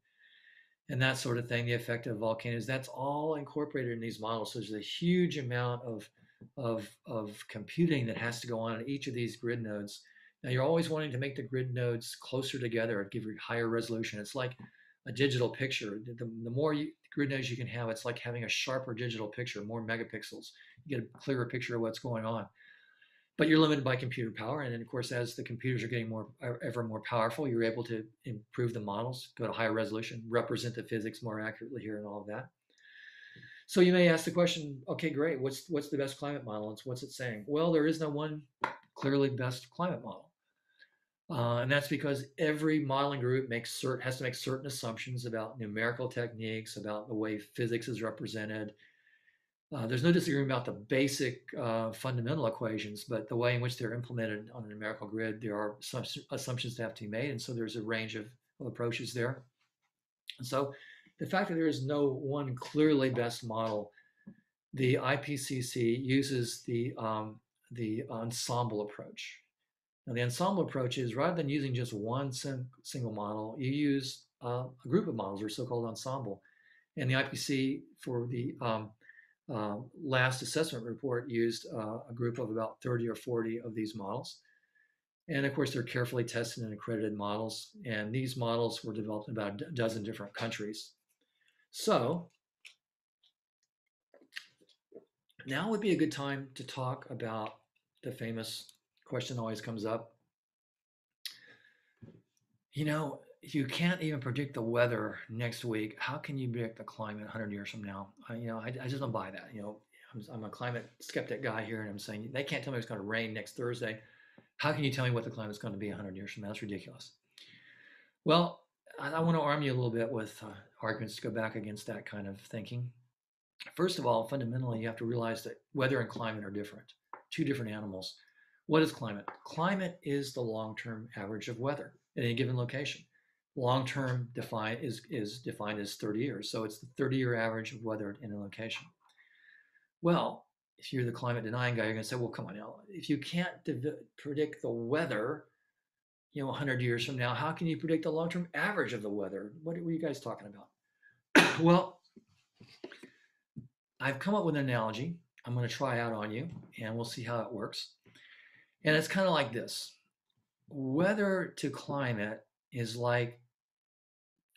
and that sort of thing, the effect of volcanoes, that's all incorporated in these models. So there's a huge amount of of of computing that has to go on at each of these grid nodes. Now you're always wanting to make the grid nodes closer together and give you higher resolution. It's like a digital picture. The, the more you, grid nodes you can have, it's like having a sharper digital picture, more megapixels. You get a clearer picture of what's going on. But you're limited by computer power. And then, of course, as the computers are getting more ever more powerful, you're able to improve the models, go to higher resolution, represent the physics more accurately here and all of that. So you may ask the question, okay, great. What's what's the best climate model? And what's it saying? Well, there is no one clearly best climate model. Uh, and that's because every modeling group makes cert- has to make certain assumptions about numerical techniques, about the way physics is represented. Uh, there's no disagreement about the basic uh, fundamental equations, but the way in which they're implemented on a numerical grid, there are some assumptions that have to be made. And so there's a range of, of approaches there. And so the fact that there is no one clearly best model, the IPCC uses the, um, the ensemble approach. Now, the ensemble approach is rather than using just one single model, you use uh, a group of models or so-called ensemble. And the IPC for the um, uh, last assessment report used uh, a group of about 30 or 40 of these models. And of course, they're carefully tested and accredited models. And these models were developed in about a dozen different countries. So now would be a good time to talk about the famous question always comes up. You know, you can't even predict the weather next week. How can you predict the climate 100 years from now? I, you know, I, I, just don't buy that. You know, I'm, I'm, a climate skeptic guy here, and I'm saying they can't tell me it's going to rain next Thursday. How can you tell me what the climate is going to be 100 years from now? That's ridiculous. Well, I, I want to arm you a little bit with uh, arguments to go back against that kind of thinking. First of all, fundamentally, you have to realize that weather and climate are different, two different animals. What is climate? Climate is the long-term average of weather at any given location. Long-term define is, is defined as 30 years. So it's the 30-year average of weather in a location. Well, if you're the climate denying guy, you're going to say, well, come on now. If you can't predict the weather, you know, 100 years from now, how can you predict the long-term average of the weather? What were you guys talking about? *coughs* well, I've come up with an analogy I'm going to try out on you, and we'll see how it works. And it's kind of like this weather to climate is like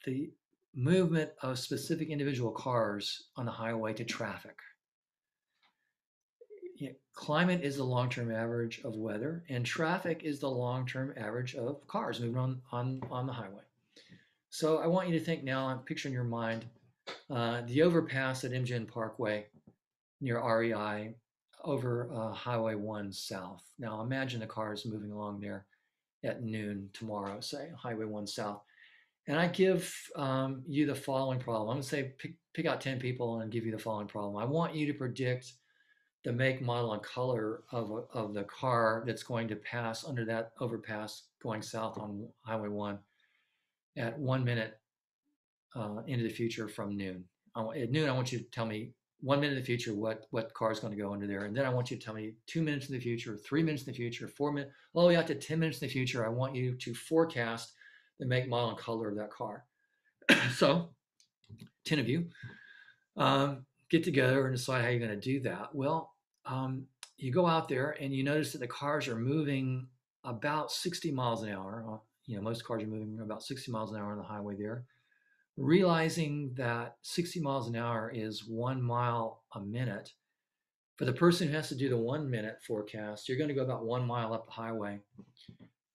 the movement of specific individual cars on the highway to traffic. Climate is the long-term average of weather, and traffic is the long-term average of cars moving on, on, on the highway. So I want you to think now, picture in your mind uh, the overpass at Imjin Parkway near REI over uh, Highway 1 South. Now imagine the cars moving along there at noon tomorrow, say Highway 1 South. And I give um, you the following problem. I'm going to say pick, pick out 10 people and give you the following problem. I want you to predict the make, model, and color of, of the car that's going to pass under that overpass going south on Highway 1 at one minute uh, into the future from noon. at noon, I want you to tell me one minute in the future what what car is going to go under there and then i want you to tell me two minutes in the future three minutes in the future four minutes all the way out to 10 minutes in the future i want you to forecast the make model and color of that car *clears throat* so 10 of you um, get together and decide how you're going to do that well um, you go out there and you notice that the cars are moving about 60 miles an hour uh, you know most cars are moving about 60 miles an hour on the highway there realizing that 60 miles an hour is one mile a minute. For the person who has to do the one minute forecast, you're going to go about one mile up the highway.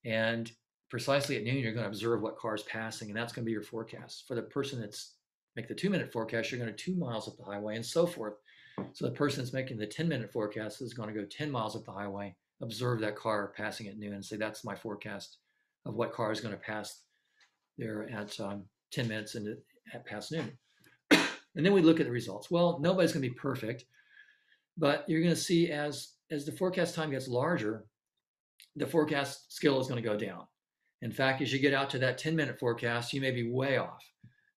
And precisely at noon, you're going to observe what car is passing, and that's going to be your forecast. For the person that's make the two minute forecast, you're going to two miles up the highway and so forth. So the person that's making the 10 minute forecast is going to go 10 miles up the highway, observe that car passing at noon, and say, that's my forecast of what car is going to pass there at um, 10 minutes and at past noon. *coughs* and then we look at the results. Well, nobody's going to be perfect, but you're going to see as as the forecast time gets larger, the forecast skill is going to go down. In fact, as you get out to that 10 minute forecast, you may be way off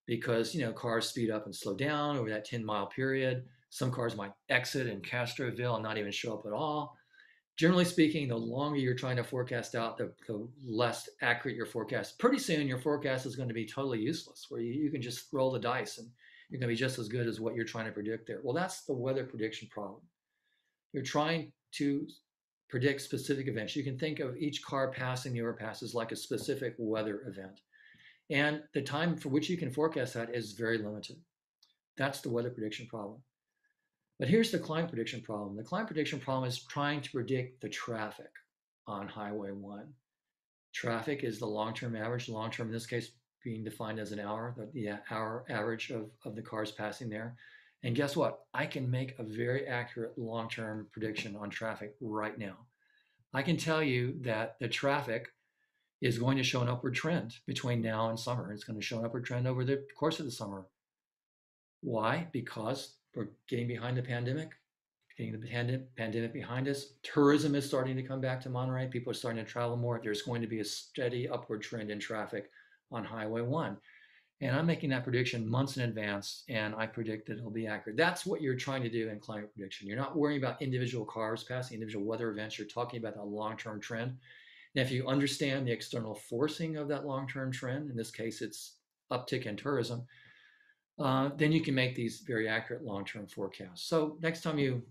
because you know cars speed up and slow down over that 10 mile period. Some cars might exit in Castroville and not even show up at all generally speaking, the longer you're trying to forecast out, the, the, less accurate your forecast. Pretty soon, your forecast is going to be totally useless, where you, you can just roll the dice and you're going to be just as good as what you're trying to predict there. Well, that's the weather prediction problem. You're trying to predict specific events. You can think of each car passing the overpass as like a specific weather event. And the time for which you can forecast that is very limited. That's the weather prediction problem. But here's the climate prediction problem. The climate prediction problem is trying to predict the traffic on Highway 1. Traffic is the long-term average, long-term in this case being defined as an hour, the, the hour average of, of the cars passing there. And guess what? I can make a very accurate long-term prediction on traffic right now. I can tell you that the traffic is going to show an upward trend between now and summer. It's going to show an upward trend over the course of the summer. Why? Because we're getting behind the pandemic, getting the pandemic behind us. Tourism is starting to come back to Monterey. People are starting to travel more. There's going to be a steady upward trend in traffic on Highway 1. And I'm making that prediction months in advance, and I predict that it'll be accurate. That's what you're trying to do in climate prediction. You're not worrying about individual cars passing individual weather events. You're talking about a long term trend. And if you understand the external forcing of that long-term trend, in this case, it's uptick in tourism, uh, then you can make these very accurate long-term forecasts. So next time you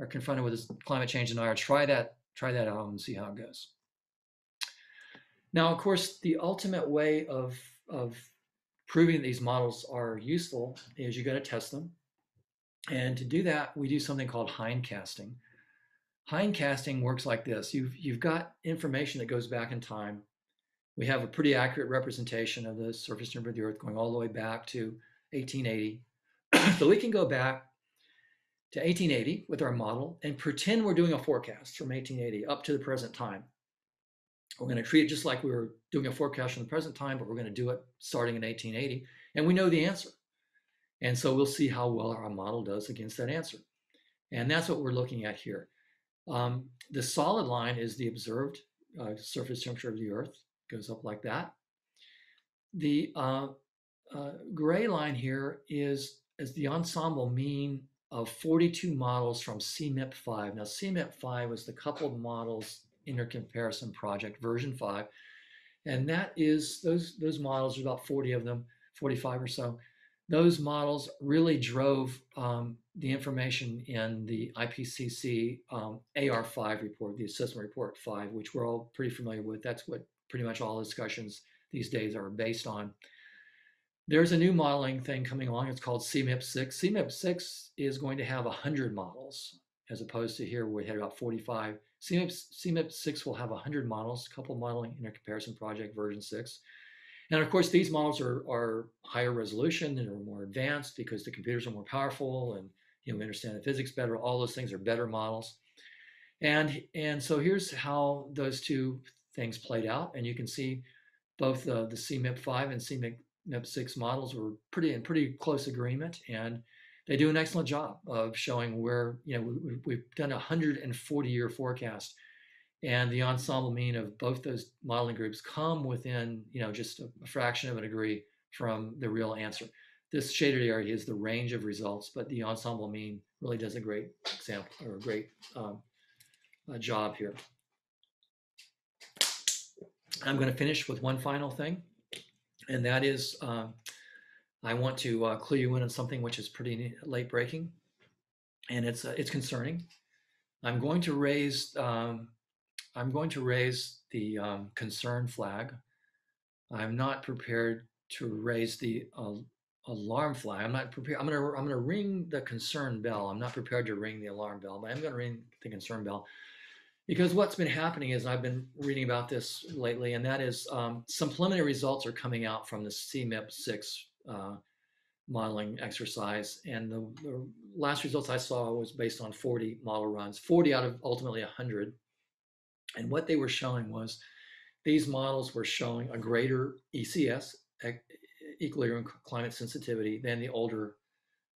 are confronted with this climate change scenario, try that, try that out and see how it goes. Now, of course, the ultimate way of, of proving these models are useful is you got to test them. And to do that, we do something called hindcasting. Hindcasting works like this. You've, you've got information that goes back in time. We have a pretty accurate representation of the surface temperature of the Earth going all the way back to 1880. *clears throat* so we can go back to 1880 with our model and pretend we're doing a forecast from 1880 up to the present time. We're going to treat it just like we were doing a forecast in the present time, but we're going to do it starting in 1880. And we know the answer. And so we'll see how well our model does against that answer. And that's what we're looking at here. Um, the solid line is the observed uh, surface temperature of the Earth, goes up like that. The uh, uh, gray line here is, is the ensemble mean of 42 models from CMIP5. Now, CMIP5 was the coupled models intercomparison project, version 5. And that is, those, those models, there's about 40 of them, 45 or so. Those models really drove um, the information in the IPCC um, AR5 report, the Assessment Report 5, which we're all pretty familiar with. That's what pretty much all discussions these days are based on. There's a new modeling thing coming along. It's called CMIP6. CMIP6 is going to have 100 models as opposed to here we had about 45. CMIP, CMIP6 will have 100 models, a couple modeling in a comparison project version 6. And of course, these models are, are higher resolution and are more advanced because the computers are more powerful and you know, we understand the physics better. All those things are better models. And, and so here's how those two things played out. And you can see both the, the CMIP5 and CMIP6 models were pretty in pretty close agreement. And they do an excellent job of showing where, you know, we, we've done a 140 year forecast and the ensemble mean of both those modeling groups come within, you know, just a, a fraction of a degree from the real answer. This shaded area is the range of results, but the ensemble mean really does a great example or a great um, uh, job here. I'm going to finish with one final thing, and that is uh, I want to uh, clue you in on something which is pretty late breaking, and it's uh, it's concerning. I'm going to raise um, I'm going to raise the um, concern flag. I'm not prepared to raise the uh, alarm flag. I'm not prepared. I'm gonna I'm gonna ring the concern bell. I'm not prepared to ring the alarm bell, but I'm gonna ring the concern bell because what's been happening is I've been reading about this lately, and that is um, some preliminary results are coming out from the CMIP six uh, modeling exercise. And the, the, last results I saw was based on 40 model runs, 40 out of ultimately 100. And what they were showing was these models were showing a greater ECS, equilibrium climate sensitivity, than the older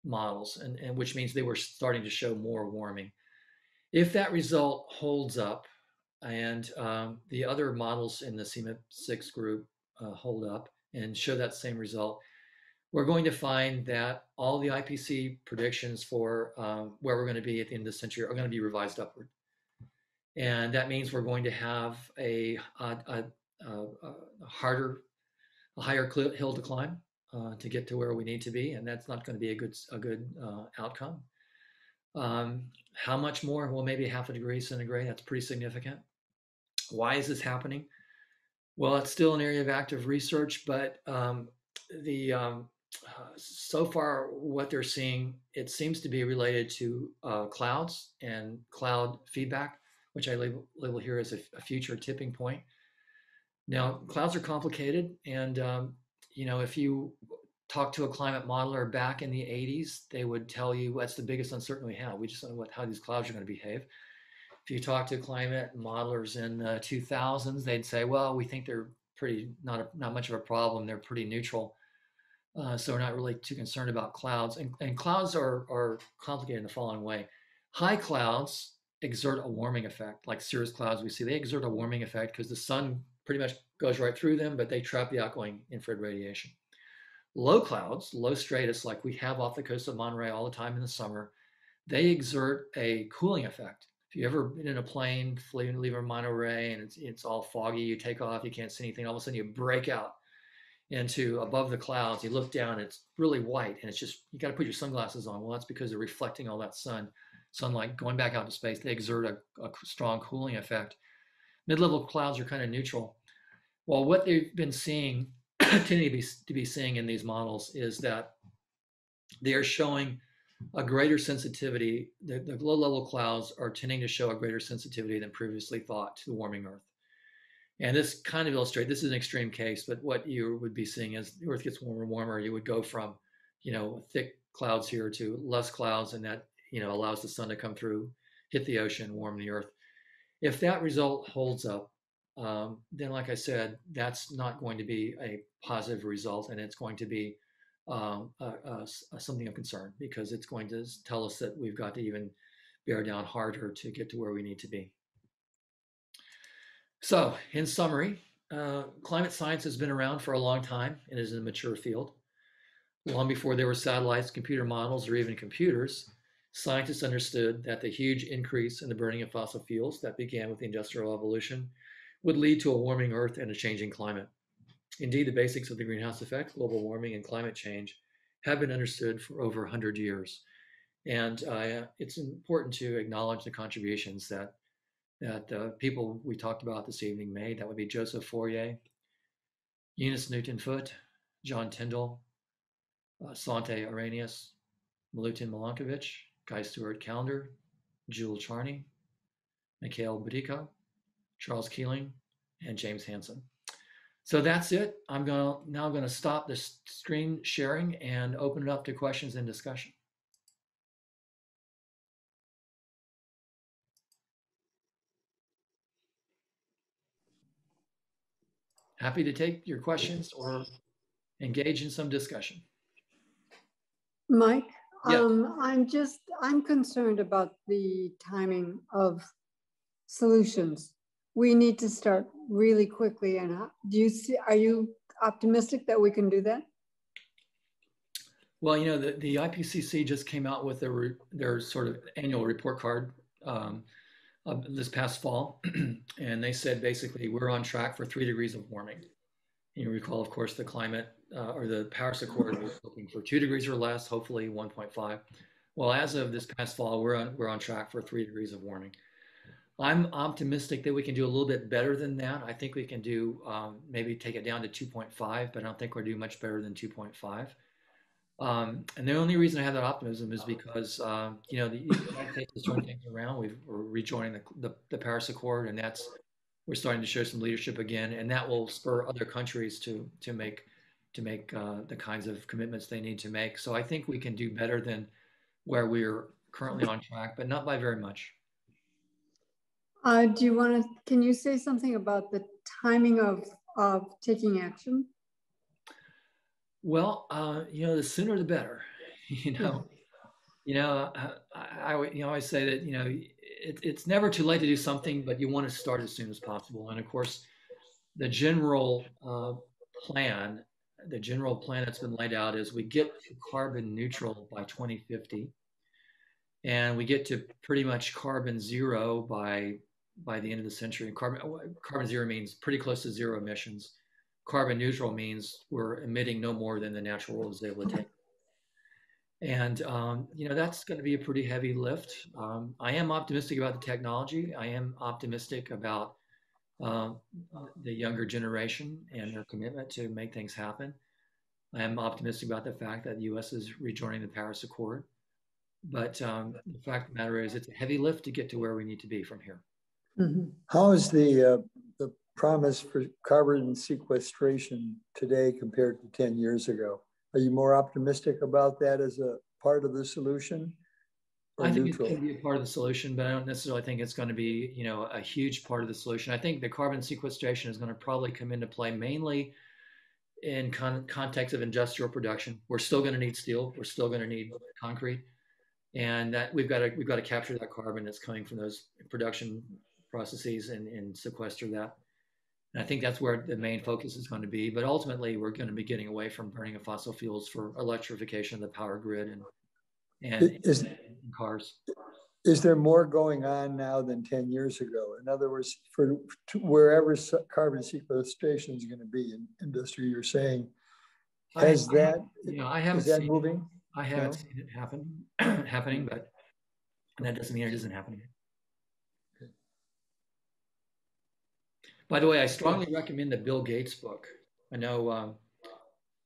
models, and, and which means they were starting to show more warming. If that result holds up, and um, the other models in the CMIP 6 group uh, hold up and show that same result, we're going to find that all the IPC predictions for um, where we're going to be at the end of the century are going to be revised upward. And that means we're going to have a, a, a, a harder, a higher hill to climb uh, to get to where we need to be. And that's not going to be a good, a good uh, outcome. Um, how much more? Well, maybe half a degree centigrade. That's pretty significant. Why is this happening? Well, it's still an area of active research, but um, the um, uh, so far, what they're seeing, it seems to be related to uh, clouds and cloud feedback, which I label, label here as a, a, future tipping point. Now, clouds are complicated, and um, you know, if you talk to a climate modeler back in the 80s, they would tell you that's the biggest uncertainty we have. We just don't know what, how these clouds are going to behave. If you talk to climate modelers in the 2000s, they'd say, well, we think they're pretty not a, not much of a problem. They're pretty neutral. Uh, so we're not really too concerned about clouds. And, and clouds are, are complicated in the following way. High clouds exert a warming effect, like cirrus clouds we see. They exert a warming effect because the sun pretty much goes right through them, but they trap the outgoing infrared radiation. Low clouds, low stratus, like we have off the coast of Monterey all the time in the summer, they exert a cooling effect. If you've ever been in a plane, leaving Monterey, and it's it's all foggy, you take off, you can't see anything. All of a sudden, you break out into above the clouds. You look down, it's really white, and it's just you got to put your sunglasses on. Well, that's because they're reflecting all that sun, sunlight going back out to space. They exert a, a strong cooling effect. Mid-level clouds are kind of neutral. Well, what they've been seeing, *clears throat* tending to be, to be seeing in these models is that they are showing a greater sensitivity. The, the low-level clouds are tending to show a greater sensitivity than previously thought to the warming Earth. And this kind of illustrates, this is an extreme case, but what you would be seeing as the Earth gets warmer and warmer, you would go from, you know, thick clouds here to less clouds, and that, you know, allows the sun to come through, hit the ocean, warm the Earth. If that result holds up, um, then like I said, that's not going to be a positive result, and it's going to be um, something of concern because it's going to tell us that we've got to even bear down harder to get to where we need to be. So, in summary, uh, climate science has been around for a long time and is a mature field. Long before there were satellites, computer models, or even computers, scientists understood that the huge increase in the burning of fossil fuels that began with the Industrial Revolution would lead to a warming Earth and a changing climate. Indeed, the basics of the greenhouse effect, global warming, and climate change have been understood for over 100 years. And uh, it's important to acknowledge the contributions that that uh, people we talked about this evening made. That would be Joseph Fourier, Eunice Newton Foote, John Tyndall, uh, Svante Arrhenius, Milutin Milankovitch, Guy Stewart Callendar, Jule Charney, Mikhail Budyko, Charles Keeling, and James Hansen. So that's it. I'm gonna now going to stop the screen sharing and open it up to questions and discussion. Happy to take your questions or engage in some discussion. Mike, yeah. um, I'm just, I'm concerned about the timing of solutions. We need to start really quickly. And do you see, are you optimistic that we can do that? Well, you know, the, the IPCC just came out with their, their sort of annual report card um, uh, this past fall, *clears throat* and they said basically we're on track for three degrees of warming. You recall, of course, the climate uh, or the Paris Accord was looking for two degrees or less, hopefully 1.5. Well, as of this past fall, we're on, we're on track for three degrees of warming. I'm optimistic that we can do a little bit better than that. I think we can do um, maybe take it down to 2.5, but I don't think we're doing much better than 2.5. Um, and the only reason I have that optimism is because um, you know the United States is turning things around. we are rejoining the, the, the, Paris Accord, and that's we're starting to show some leadership again, and that will spur other countries to to make to make uh, the kinds of commitments they need to make. So I think we can do better than where we're currently on track, but not by very much. Uh, do you want to? Can you say something about the timing of of taking action? Well, uh, you know, the sooner the better. *laughs* You know, you know, I, I you know I say that you know it, it's never too late to do something, but you want to start as soon as possible. And of course, the general uh, plan, the general plan that's been laid out is we get to carbon neutral by 2050, and we get to pretty much carbon zero by by the end of the century. And Carbon carbon zero means pretty close to zero emissions carbon neutral means we're emitting no more than the natural world is able to take. And um, you know that's going to be a pretty heavy lift. Um, I am optimistic about the technology. I am optimistic about uh, the younger generation and their commitment to make things happen. I am optimistic about the fact that the U.S. is rejoining the Paris Accord. But um, the fact of the matter is, it's a heavy lift to get to where we need to be from here. Mm-hmm. How is the uh, the promise for carbon sequestration today compared to 10 years ago? Are you more optimistic about that as a part of the solution? I think neutral? it can be a part of the solution, but I don't necessarily think it's going to be, you know, a huge part of the solution. I think the carbon sequestration is going to probably come into play mainly in con- context of industrial production. We're still going to need steel. We're still going to need concrete, and that we've got to we've got to capture that carbon that's coming from those production processes and, and sequester that. And I think that's where the main focus is going to be. But ultimately, we're going to be getting away from burning of fossil fuels for electrification of the power grid and and, is, and cars. is there more going on now than 10 years ago? In other words, for wherever carbon sequestration is going to be in industry, you're saying, has I, that, you know, I haven't is that seen, moving? I haven't No? seen it happen, *clears throat* happening, but that doesn't mean it isn't happening. By the way, I strongly recommend the Bill Gates book. I know, um, I don't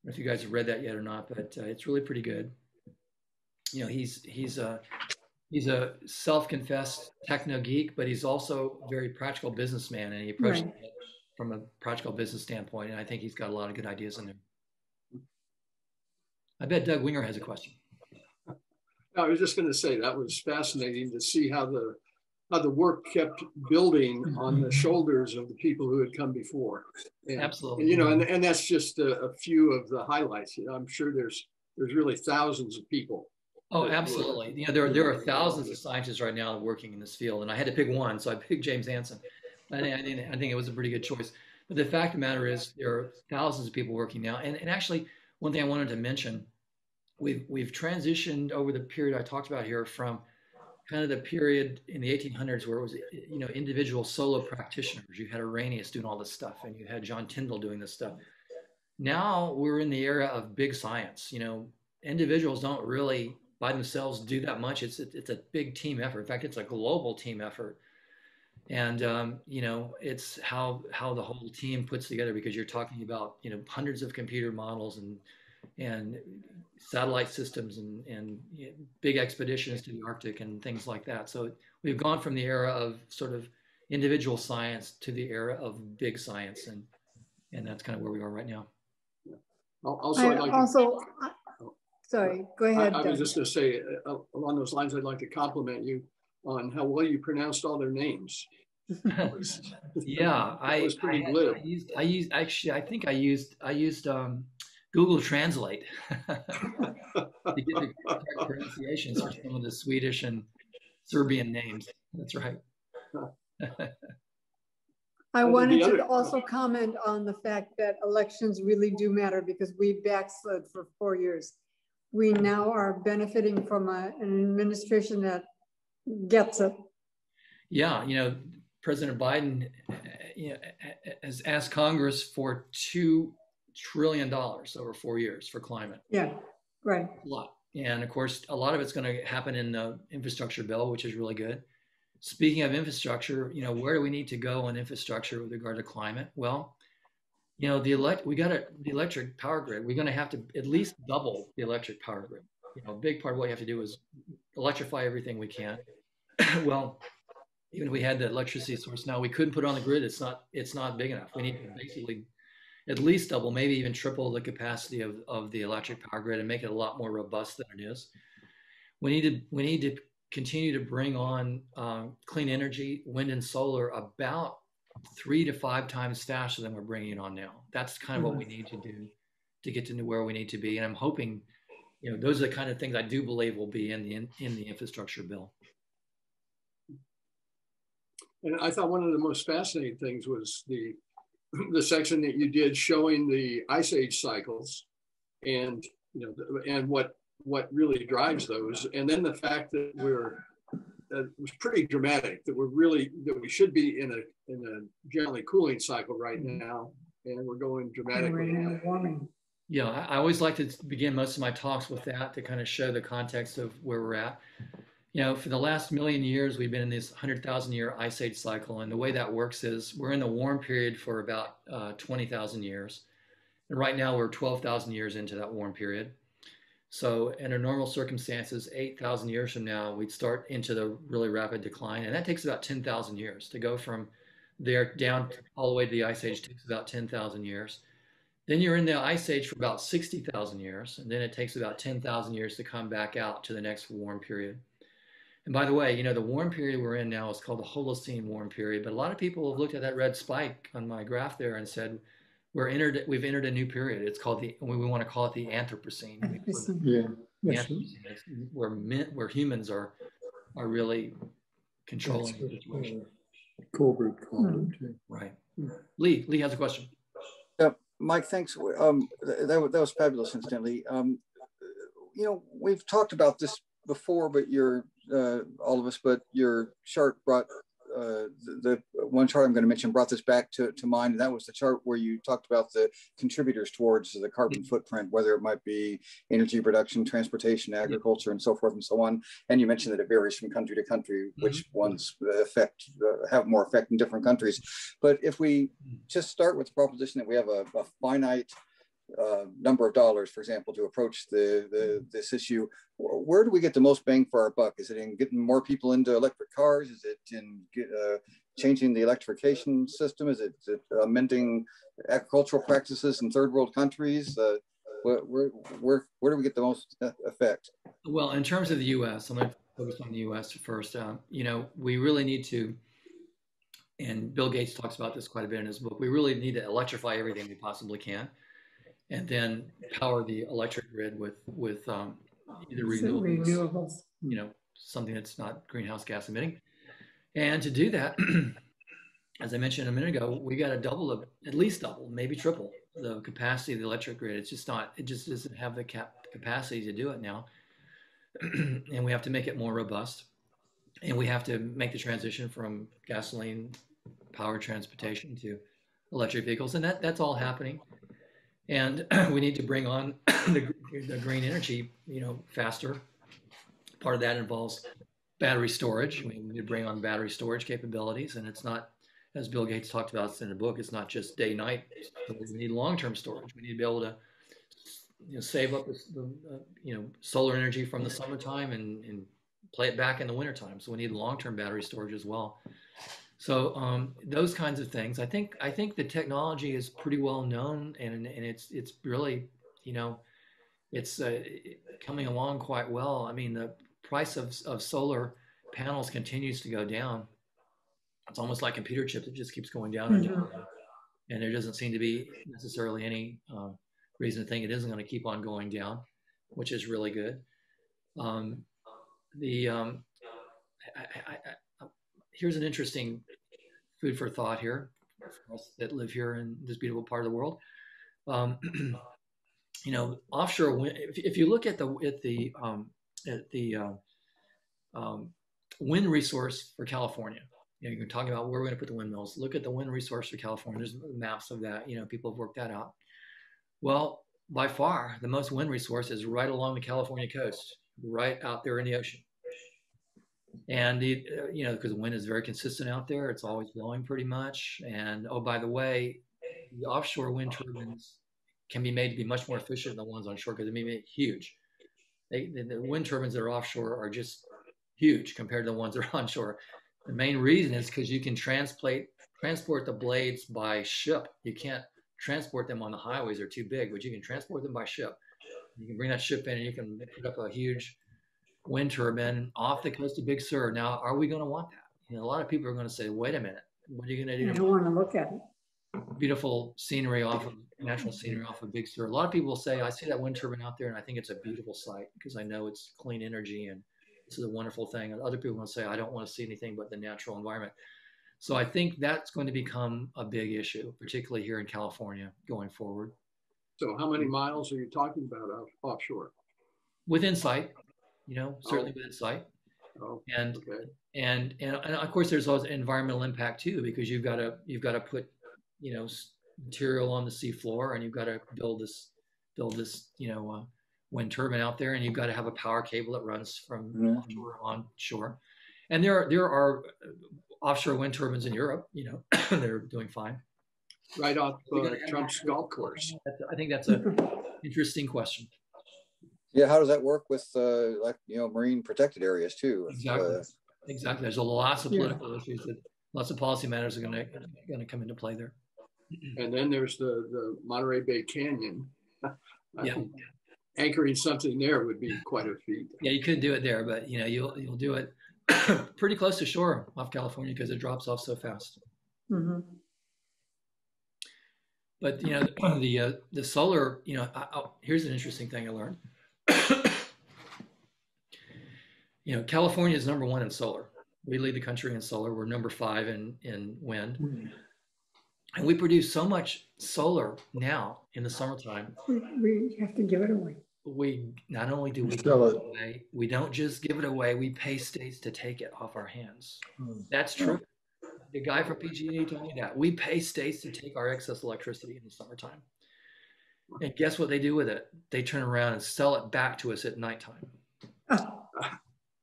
know if you guys have read that yet or not, but uh, it's really pretty good. You know, he's he's a he's a self-confessed techno geek, but he's also a very practical businessman, and he approaches Right. it from a practical business standpoint. And I think he's got a lot of good ideas in there. I bet Doug Winger has a question. I was just going to say that was fascinating to see how the how the work kept building mm-hmm. on the shoulders of the people who had come before. And, Absolutely. and, you know, and, and that's just a, a few of the highlights. You know, I'm sure there's there's really thousands of people. Oh, absolutely. You know, there, there are thousands of scientists right now working in this field, and I had to pick one, so I picked James Hansen. I think, I think, I think it was a pretty good choice. But the fact of the matter is, there are thousands of people working now. And, and actually, one thing I wanted to mention, we've, we've transitioned over the period I talked about here from kind of the period in the 1800s where it was, you know, individual solo practitioners. You had Arrhenius doing all this stuff, and you had John Tyndall doing this stuff. Now we're in the era of big science. You know, individuals don't really by themselves do that much. It's it's a big team effort. In fact, it's a global team effort. And um, you know, it's how how the whole team puts together because you're talking about you know hundreds of computer models and and satellite systems and and you know, big expeditions to the Arctic and things like that. So we've gone from the era of sort of individual science to the era of big science, and and that's kind of where we are right now. Al- Also, I I'd like to- also, I- sorry, go ahead. I was just going to say uh, along those lines, I'd like to compliment you on how well you pronounced all their names. *laughs* Was- Yeah, I, was pretty I, glib. I used I used actually I think I used I used um, Google Translate *laughs* to get the correct pronunciations for some of the Swedish and Serbian names. That's right. *laughs* I Well, the wanted other- to also comment on the fact that elections really do matter because we backslid for four years. We now are benefiting from a- an administration that gets it. Yeah, you know, President Biden uh, you know, has asked Congress for two trillion dollars over four years for climate. Yeah, right. a lot. And of course, a lot of it's going to happen in the infrastructure bill, which is really good. Speaking of infrastructure, you know, where do we need to go on infrastructure with regard to climate? Well, you know, the elect we got a, the electric power grid. We're going to have to at least double the electric power grid. You know, a big part of what you have to do is electrify everything we can. *coughs* well, even if we had the electricity source now, we couldn't put it on the grid. It's not it's not big enough. We need to basically at least double, maybe even triple the capacity of, of the electric power grid and make it a lot more robust than it is. We need to we need to continue to bring on um, clean energy, wind and solar, about three to five times faster than we're bringing it on now. That's kind of what we need to do to get to where we need to be. And I'm hoping, you know, those are the kind of things I do believe will be in the in, in the infrastructure bill. And I thought one of the most fascinating things was the the section that you did showing the ice age cycles and you know and what what really drives those and then the fact that we're that it was pretty dramatic that we're really that we should be in a in a generally cooling cycle right mm-hmm. now and we're going dramatically We're warming. Yeah, I I always like to begin most of my talks with that to kind of show the context of where we're at. You know, for the last million years, we've been in this 100,000 year ice age cycle. And the way that works is we're in the warm period for about uh, 20,000 years. And right now, we're 12,000 years into that warm period. So, under normal circumstances, 8,000 years from now, we'd start into the really rapid decline. And that takes about 10,000 years to go from there down all the way to the ice age, takes about 10,000 years. Then you're in the ice age for about 60,000 years, and then it takes about 10,000 years to come back out to the next warm period. And by the way, you know, the warm period we're in now is called the Holocene warm period, but a lot of people have looked at that red spike on my graph there and said, we're entered, we've entered a new period. It's called the, we want to call it the Anthropocene. Yeah. The Anthropocene, where, men, where humans are, are really controlling the situation. uh, Colbert called it too. Right. Lee, Lee has a question. Mike, thanks. Um, that, that was fabulous, incidentally. Um, you know, we've talked about this before, but your uh, all of us, but your chart brought uh, the, the, one chart I'm going to mention brought this back to, to mind, and that was the chart where you talked about the contributors towards the carbon footprint, whether it might be energy production, transportation, agriculture, and so forth and so on. And you mentioned that it varies from country to country, which mm-hmm. ones affect uh, have more effect in different countries. But if we just start with the proposition that we have a, a finite uh, number of dollars, for example, to approach the, the this issue, where do we get the most bang for our buck? Is it in getting more people into electric cars? Is it in uh, changing the electrification system? Is it, is it, amending agricultural practices in third world countries? Uh, where, where, where, do we get the most effect? Well, in terms of the U.S., I'm going to focus on the U.S. first. Uh, you know, we really need to, and Bill Gates talks about this quite a bit in his book. We really need to electrify everything we possibly can and then power the electric grid with with um, either renewables, renewables, you know, something that's not greenhouse gas emitting. And to do that, *clears throat* as I mentioned a minute ago, we got to double, at least double, maybe triple the capacity of the electric grid. It's just not, it just doesn't have the cap capacity to do it now. *clears throat* and we have to make it more robust. And we have to make the transition from gasoline powered transportation to electric vehicles. And that, that's all happening and *clears throat* we need to bring on *clears throat* the, the, green energy, you know, faster. Part of that involves battery storage. We need to bring on battery storage capabilities, and it's not, as Bill Gates talked about in the book, it's not just day night. We need long term storage. We need to be able to, you know, save up the, uh, you know, solar energy from the summertime and, and play it back in the wintertime. So we need long term battery storage as well. So um, those kinds of things. I think I think the technology is pretty well known, and and it's it's really you know it's uh, coming along quite well. I mean the price of of solar panels continues to go down. It's almost like computer chips; it just keeps going down and down. Mm-hmm. And there doesn't seem to be necessarily any uh, reason to think it isn't going to keep on going down, which is really good. Um, the um, I, I, here's an interesting food for thought here for us that live here in this beautiful part of the world. Um, *clears throat* you know, offshore wind. If, if, you look at the at the um, at the uh, um, wind resource for California, you know, you're talking about where we're going to put the windmills. Look at the wind resource for California. There's maps of that. You know, people have worked that out. Well, by far, the most wind resource is right along the California coast, right out there in the ocean and the, uh, you know because the wind is very consistent out there it's always blowing pretty much. And oh by the way the offshore wind turbines can be made to be much more efficient than the ones on shore because they may be huge. They, the wind turbines that are offshore are just huge compared to the ones that are *laughs* onshore. The main reason is because you can transport transport the blades by ship. You can't transport them on the highways they're too big but you can transport them by ship. You can bring that ship in and you can put up a huge wind turbine off the coast of Big Sur. Now, are we going to want that? You know, a lot of people are going to say, wait a minute, what are you going to do? I don't want to look at it. Beautiful scenery off of natural scenery off of Big Sur. A lot of people say, I see that wind turbine out there and I think it's a beautiful sight because I know it's clean energy and this is a wonderful thing. And other people will say, I don't want to see anything but the natural environment. So I think that's going to become a big issue, particularly here in California going forward. So how many miles are you talking about off, offshore? Within sight, you know, certainly oh. within sight. Oh, and, okay. and and and of course, there's also environmental impact too, because you've got to you've got to put you know material on the seafloor, and you've got to build this build this you know uh, wind turbine out there, and you've got to have a power cable that runs from mm-hmm. offshore onshore. And there are there are offshore wind turbines in Europe, you know, *coughs* they're doing fine. Right off uh, Trump's golf course. I think that's an *laughs* interesting question. Yeah, how does that work with uh, like you know marine protected areas too? Exactly. Uh, exactly. There's a lots of political yeah. issues that lots of policy matters are going to going to come into play there. And then there's the the Monterey Bay Canyon. yeah. Anchoring something there would be quite a feat. Yeah, you could do it there, but you know you'll you'll do it *coughs* pretty close to shore off California because it drops off so fast. Mm-hmm. But you know the the, uh, the solar. You know, I, I, here's an interesting thing I learned *coughs* you know, California is number one in solar. We lead the country in solar. We're number five in, in wind. Mm-hmm. And we produce so much solar now in the summertime. We, we have to give it away. we not only do we give Sell it it. away, we don't just give it away, we pay states to take it off our hands. Hmm. That's true. The guy from PG&E told me that. We pay states to take our excess electricity in the summertime. And guess what they do with it? They turn around and sell it back to us at nighttime. *laughs*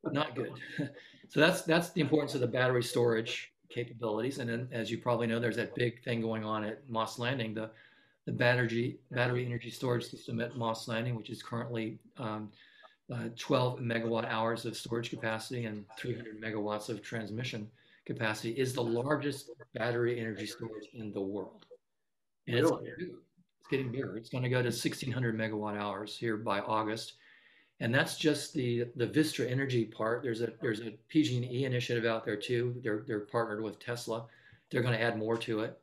Not good. *laughs* So that's that's the importance of the battery storage capabilities. And then, as you probably know, there's that big thing going on at Moss Landing, the the battery battery energy storage system at Moss Landing, which is currently um, uh, 12 megawatt hours of storage capacity and 300 megawatts of transmission capacity, is the largest battery energy storage in the world. And it's, getting bigger. It's going to go to 1600 megawatt hours here by August. And that's just the the Vistra Energy part. There's a there's a PG&E initiative out there too. They're they're partnered with Tesla. They're going to add more to it.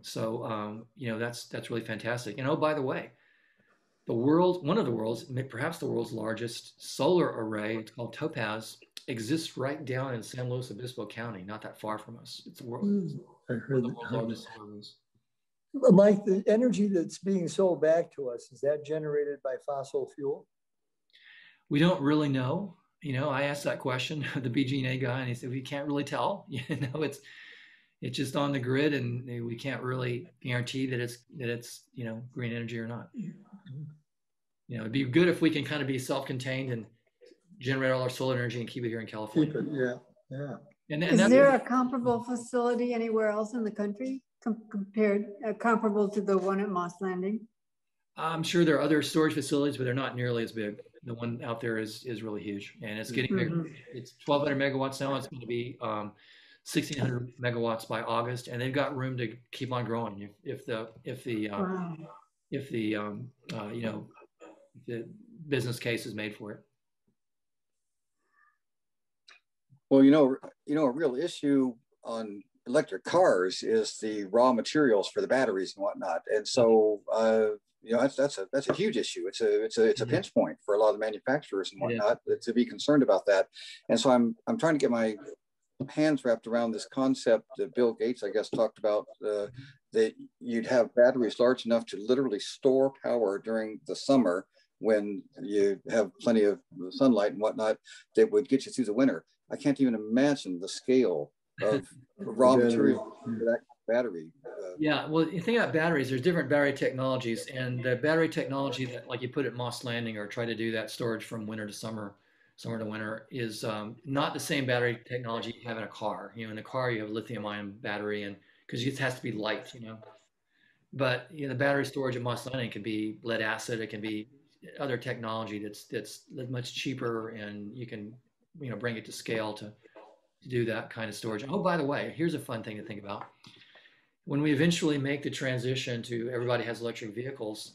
So um, you know that's that's really fantastic. And oh, by the way, the world one of the world's perhaps the world's largest solar array. It's called Topaz. Exists right down in San Luis Obispo County, not that far from us. It's the world, Hmm. I one heard of the world's largest solar arrays. Mike, the energy that's being sold back to us, is that generated by fossil fuel? We don't really know. You know, I asked that question of the PG&E guy, and he said we can't really tell. *laughs* You know, it's it's just on the grid, and we can't really guarantee that it's that it's you know green energy or not. You know, it'd be good if we can kind of be self-contained and generate all our solar energy and keep it here in California. Keep it, yeah, yeah. And, and Is that's, there a comparable facility anywhere else in the country com- compared, uh, comparable to the one at Moss Landing? I'm sure there are other storage facilities, but they're not nearly as big. The one out there is is really huge, and it's getting bigger. Mhm. It's 1,200 megawatts now. It's going to be um, 1,600 megawatts by August, and they've got room to keep on growing if, if the if the uh, Wow. if the um, uh, you know the business case is made for it. Well, you know, you know, a real issue on electric cars is the raw materials for the batteries and whatnot. And so, uh, you know, that's that's a that's a huge issue. It's a it's a it's a Mhm. pinch point for a lot of the manufacturers and It is. whatnot to be concerned about that. And so, I'm I'm trying to get my hands wrapped around this concept that Bill Gates, I guess, talked about uh, that you'd have batteries large enough to literally store power during the summer when you have plenty of sunlight and whatnot that would get you through the winter. I can't even imagine the scale *laughs* of raw material for that battery. Uh, Yeah, well, you think about batteries. There's different battery technologies, and the battery technology that, like you put at Moss Landing, or try to do that storage from winter to summer, summer to winter, is um, not the same battery technology you have in a car. You know, in a car you have a lithium-ion battery, and because it has to be light, you know. But you know, the battery storage at Moss Landing can be lead acid. It can be other technology that's that's much cheaper, and you can you know bring it to scale to to do that kind of storage. Oh, by the way, here's a fun thing to think about when we eventually make the transition to everybody has electric vehicles,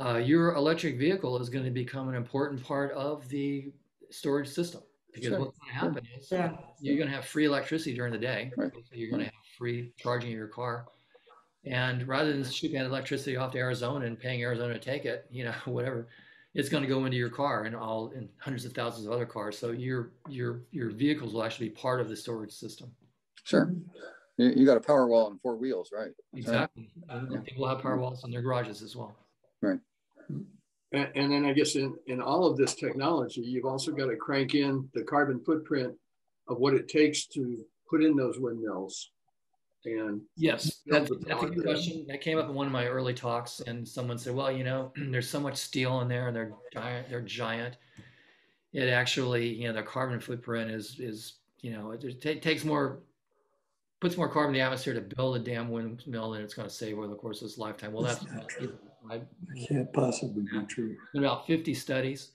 uh, your electric vehicle is going to become an important part of the storage system. Because Sure. what's going to happen is Yeah. you're going to have free electricity during the day. Right. So you're going to have free charging of your car. And rather than shipping that electricity off to Arizona and paying Arizona to take it, you know, *laughs* whatever, it's going to go into your car and all in hundreds of thousands of other cars. So your your your vehicles will actually be part of the storage system. sure. You, you got a power wall and four wheels, right? That's right. Exactly. And people have power walls in their garages as well. And, and then I guess in, in all of this technology, you've also got to crank in the carbon footprint of what it takes to put in those windmills. And Yes, that's, that's a good question. That came up in one of my early talks, and someone said, "Well, you know, *clears throat* there's so much steel in there, and they're giant. They're giant. It actually, you know, their carbon footprint is is you know, it, it ta- takes more, puts more carbon in the atmosphere to build a damn windmill than it's going to save over the course of its lifetime." Well, that's I've It Can't possibly be true. been about 50 studies.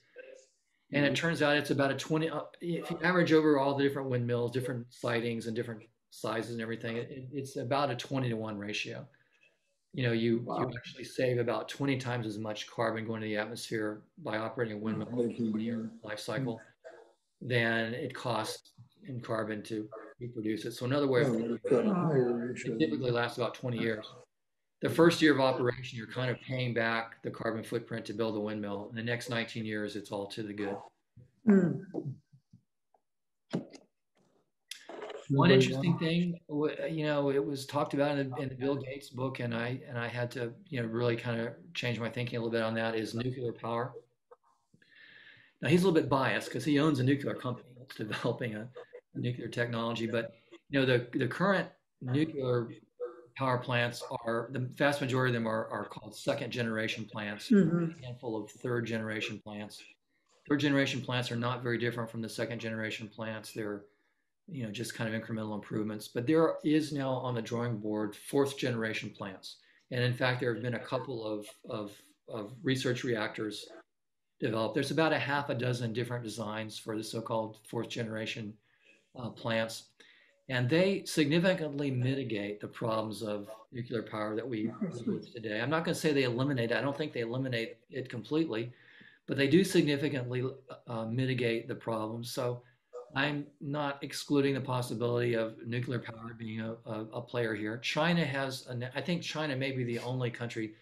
And it turns out it's about a 20, uh, if you average over all the different windmills, different sightings and different sizes and everything, it, it- it's about a 20 to 1 ratio. You know, you, Wow. you actually save about 20 times as much carbon going to the atmosphere by operating a windmill over a Making, 20 year life cycle than it costs in carbon to reproduce it. So another way of thinking we've got it, it typically lasts about 20 years. The first year of operation, you're kind of paying back the carbon footprint to build a windmill. In the next 19 years, it's all to the good. Mm. One interesting thing, you know, it was talked about in the, in the Bill Gates book, and I and I had to, you know, really kind of change my thinking a little bit on that. Is nuclear power? Now he's a little bit biased because he owns a nuclear company that's *laughs* developing a, a nuclear technology. But you know, the the current nuclear power plants are the vast majority of them are, are called second generation plants. Mhm. A handful of third generation plants. Third generation plants are not very different from the second generation plants. They're you know just kind of incremental improvements. But there is now on the drawing board fourth generation plants. And in fact, there have been a couple of, of, of research reactors developed. There's about a half a dozen different designs for the so-called fourth generation uh, plants. And they significantly mitigate the problems of nuclear power that we with today. I'm not going to say they eliminate. I don't think they eliminate it completely, but they do significantly uh, mitigate the problems. So I'm not excluding the possibility of nuclear power being a, a, a player here. China has, I think China may be the only country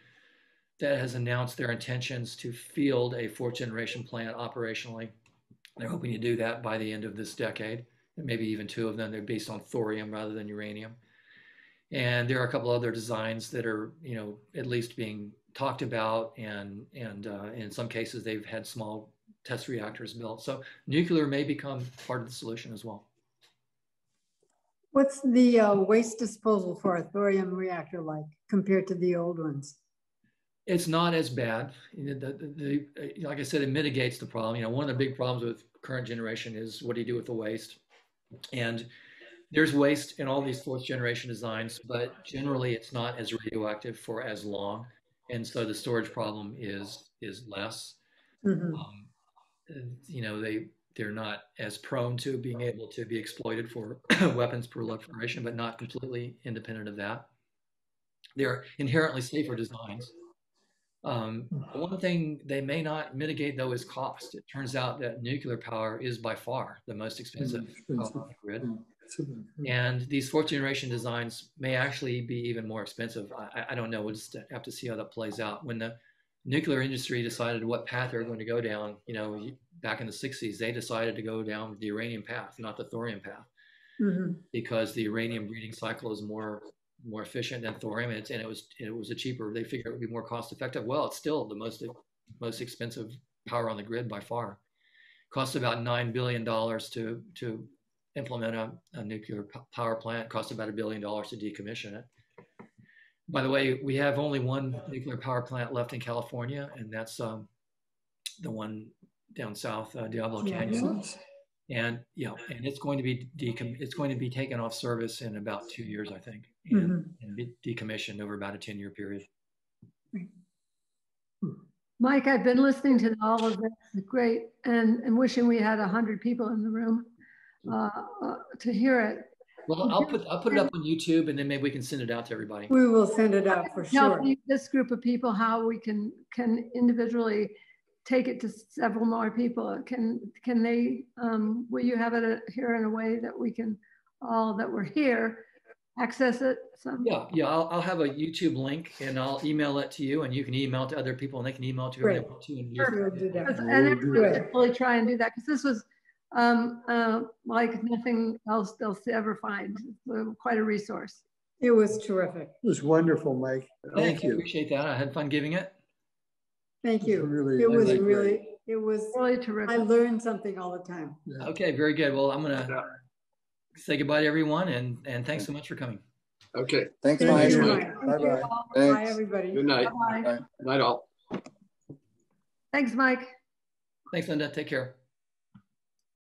that has announced their intentions to field a fourth generation plant operationally. They're hoping to do that by the end of this decade, and maybe even two of them. They're based on thorium rather than uranium. And there are a couple other designs that are, you know, at least being talked about, and and uh, in some cases they've had small test reactors built. So nuclear may become part of the solution as well. What's the uh, waste disposal for a thorium reactor like compared to the old ones? It's not as bad. You know, the, the, like I said, it mitigates the problem. You know, one of the big problems with current generation is what do you do with the waste? And there's waste in all these fourth generation designs, but generally it's not as radioactive for as long. And so the storage problem is is less. Mhm. Um, Uh, you know, they they're not as prone to being able to be exploited for *clears throat* weapons proliferation, but not completely independent of that. They're inherently safer designs. Um, hmm. one thing they may not mitigate though is cost. It turns out that nuclear power is by far the most expensive hmm. the grid. Hmm. And these fourth generation designs may actually be even more expensive. I, I don't know. We'll just have to see how that plays out. When the nuclear industry decided what path they're going to go down, you know, back in the 60s, they decided to go down the uranium path, not the thorium path, Mhm. because the uranium breeding cycle is more more efficient than thorium, and, it's, and it was it was a cheaper. They figured it would be more cost effective. Well, it's still the most most expensive power on the grid by far. Costs about nine billion dollars to to implement a, a nuclear p- power plant. Costs about a billion dollars to decommission it. By the way, we have only one nuclear power plant left in California, and that's um, the one down south, uh, Diablo Yeah. Canyon. And you know, and it's going to be decom- it's going to be taken off service in about two years, I think, and, Mhm. and be decommissioned over about a ten year period. Mike, I've been listening to all of this, It's great, and, and wishing we had a hundred people in the room uh, uh, to hear it. Well, I'll put I'll put it up on YouTube, and then maybe we can send it out to everybody. We will send it out for Tell sure. you- this group of people how we can, can individually take it to several more people. Can, can they, um, will you have it uh, here in a way that we can, all that we're here, access it? some- Yeah, yeah, I'll, I'll have a YouTube link, and I'll email it to you, and you can email it to other people, and they can email it to whoever they Great. want to. And just- We'll do that. Because- We'll And do everybody that. should really try and do that, because this was um, uh, like nothing else they'll ever find. It's, Quite a resource. It was terrific. It was wonderful, Mike. Thank I you. appreciate that. I had fun giving it. Thank you. Really, It was really great. really, it was, Really terrific. I learned something all the time. Yeah. Okay, very good. Well, I'm gonna Yeah. say goodbye to everyone, and and thanks so much for coming. Okay, Thanks, Thank Mike. you, Mike. Mike. Bye-bye. Bye, everybody. good night. Bye-bye. Night all. Thanks, Mike. Thanks, Linda. Take care.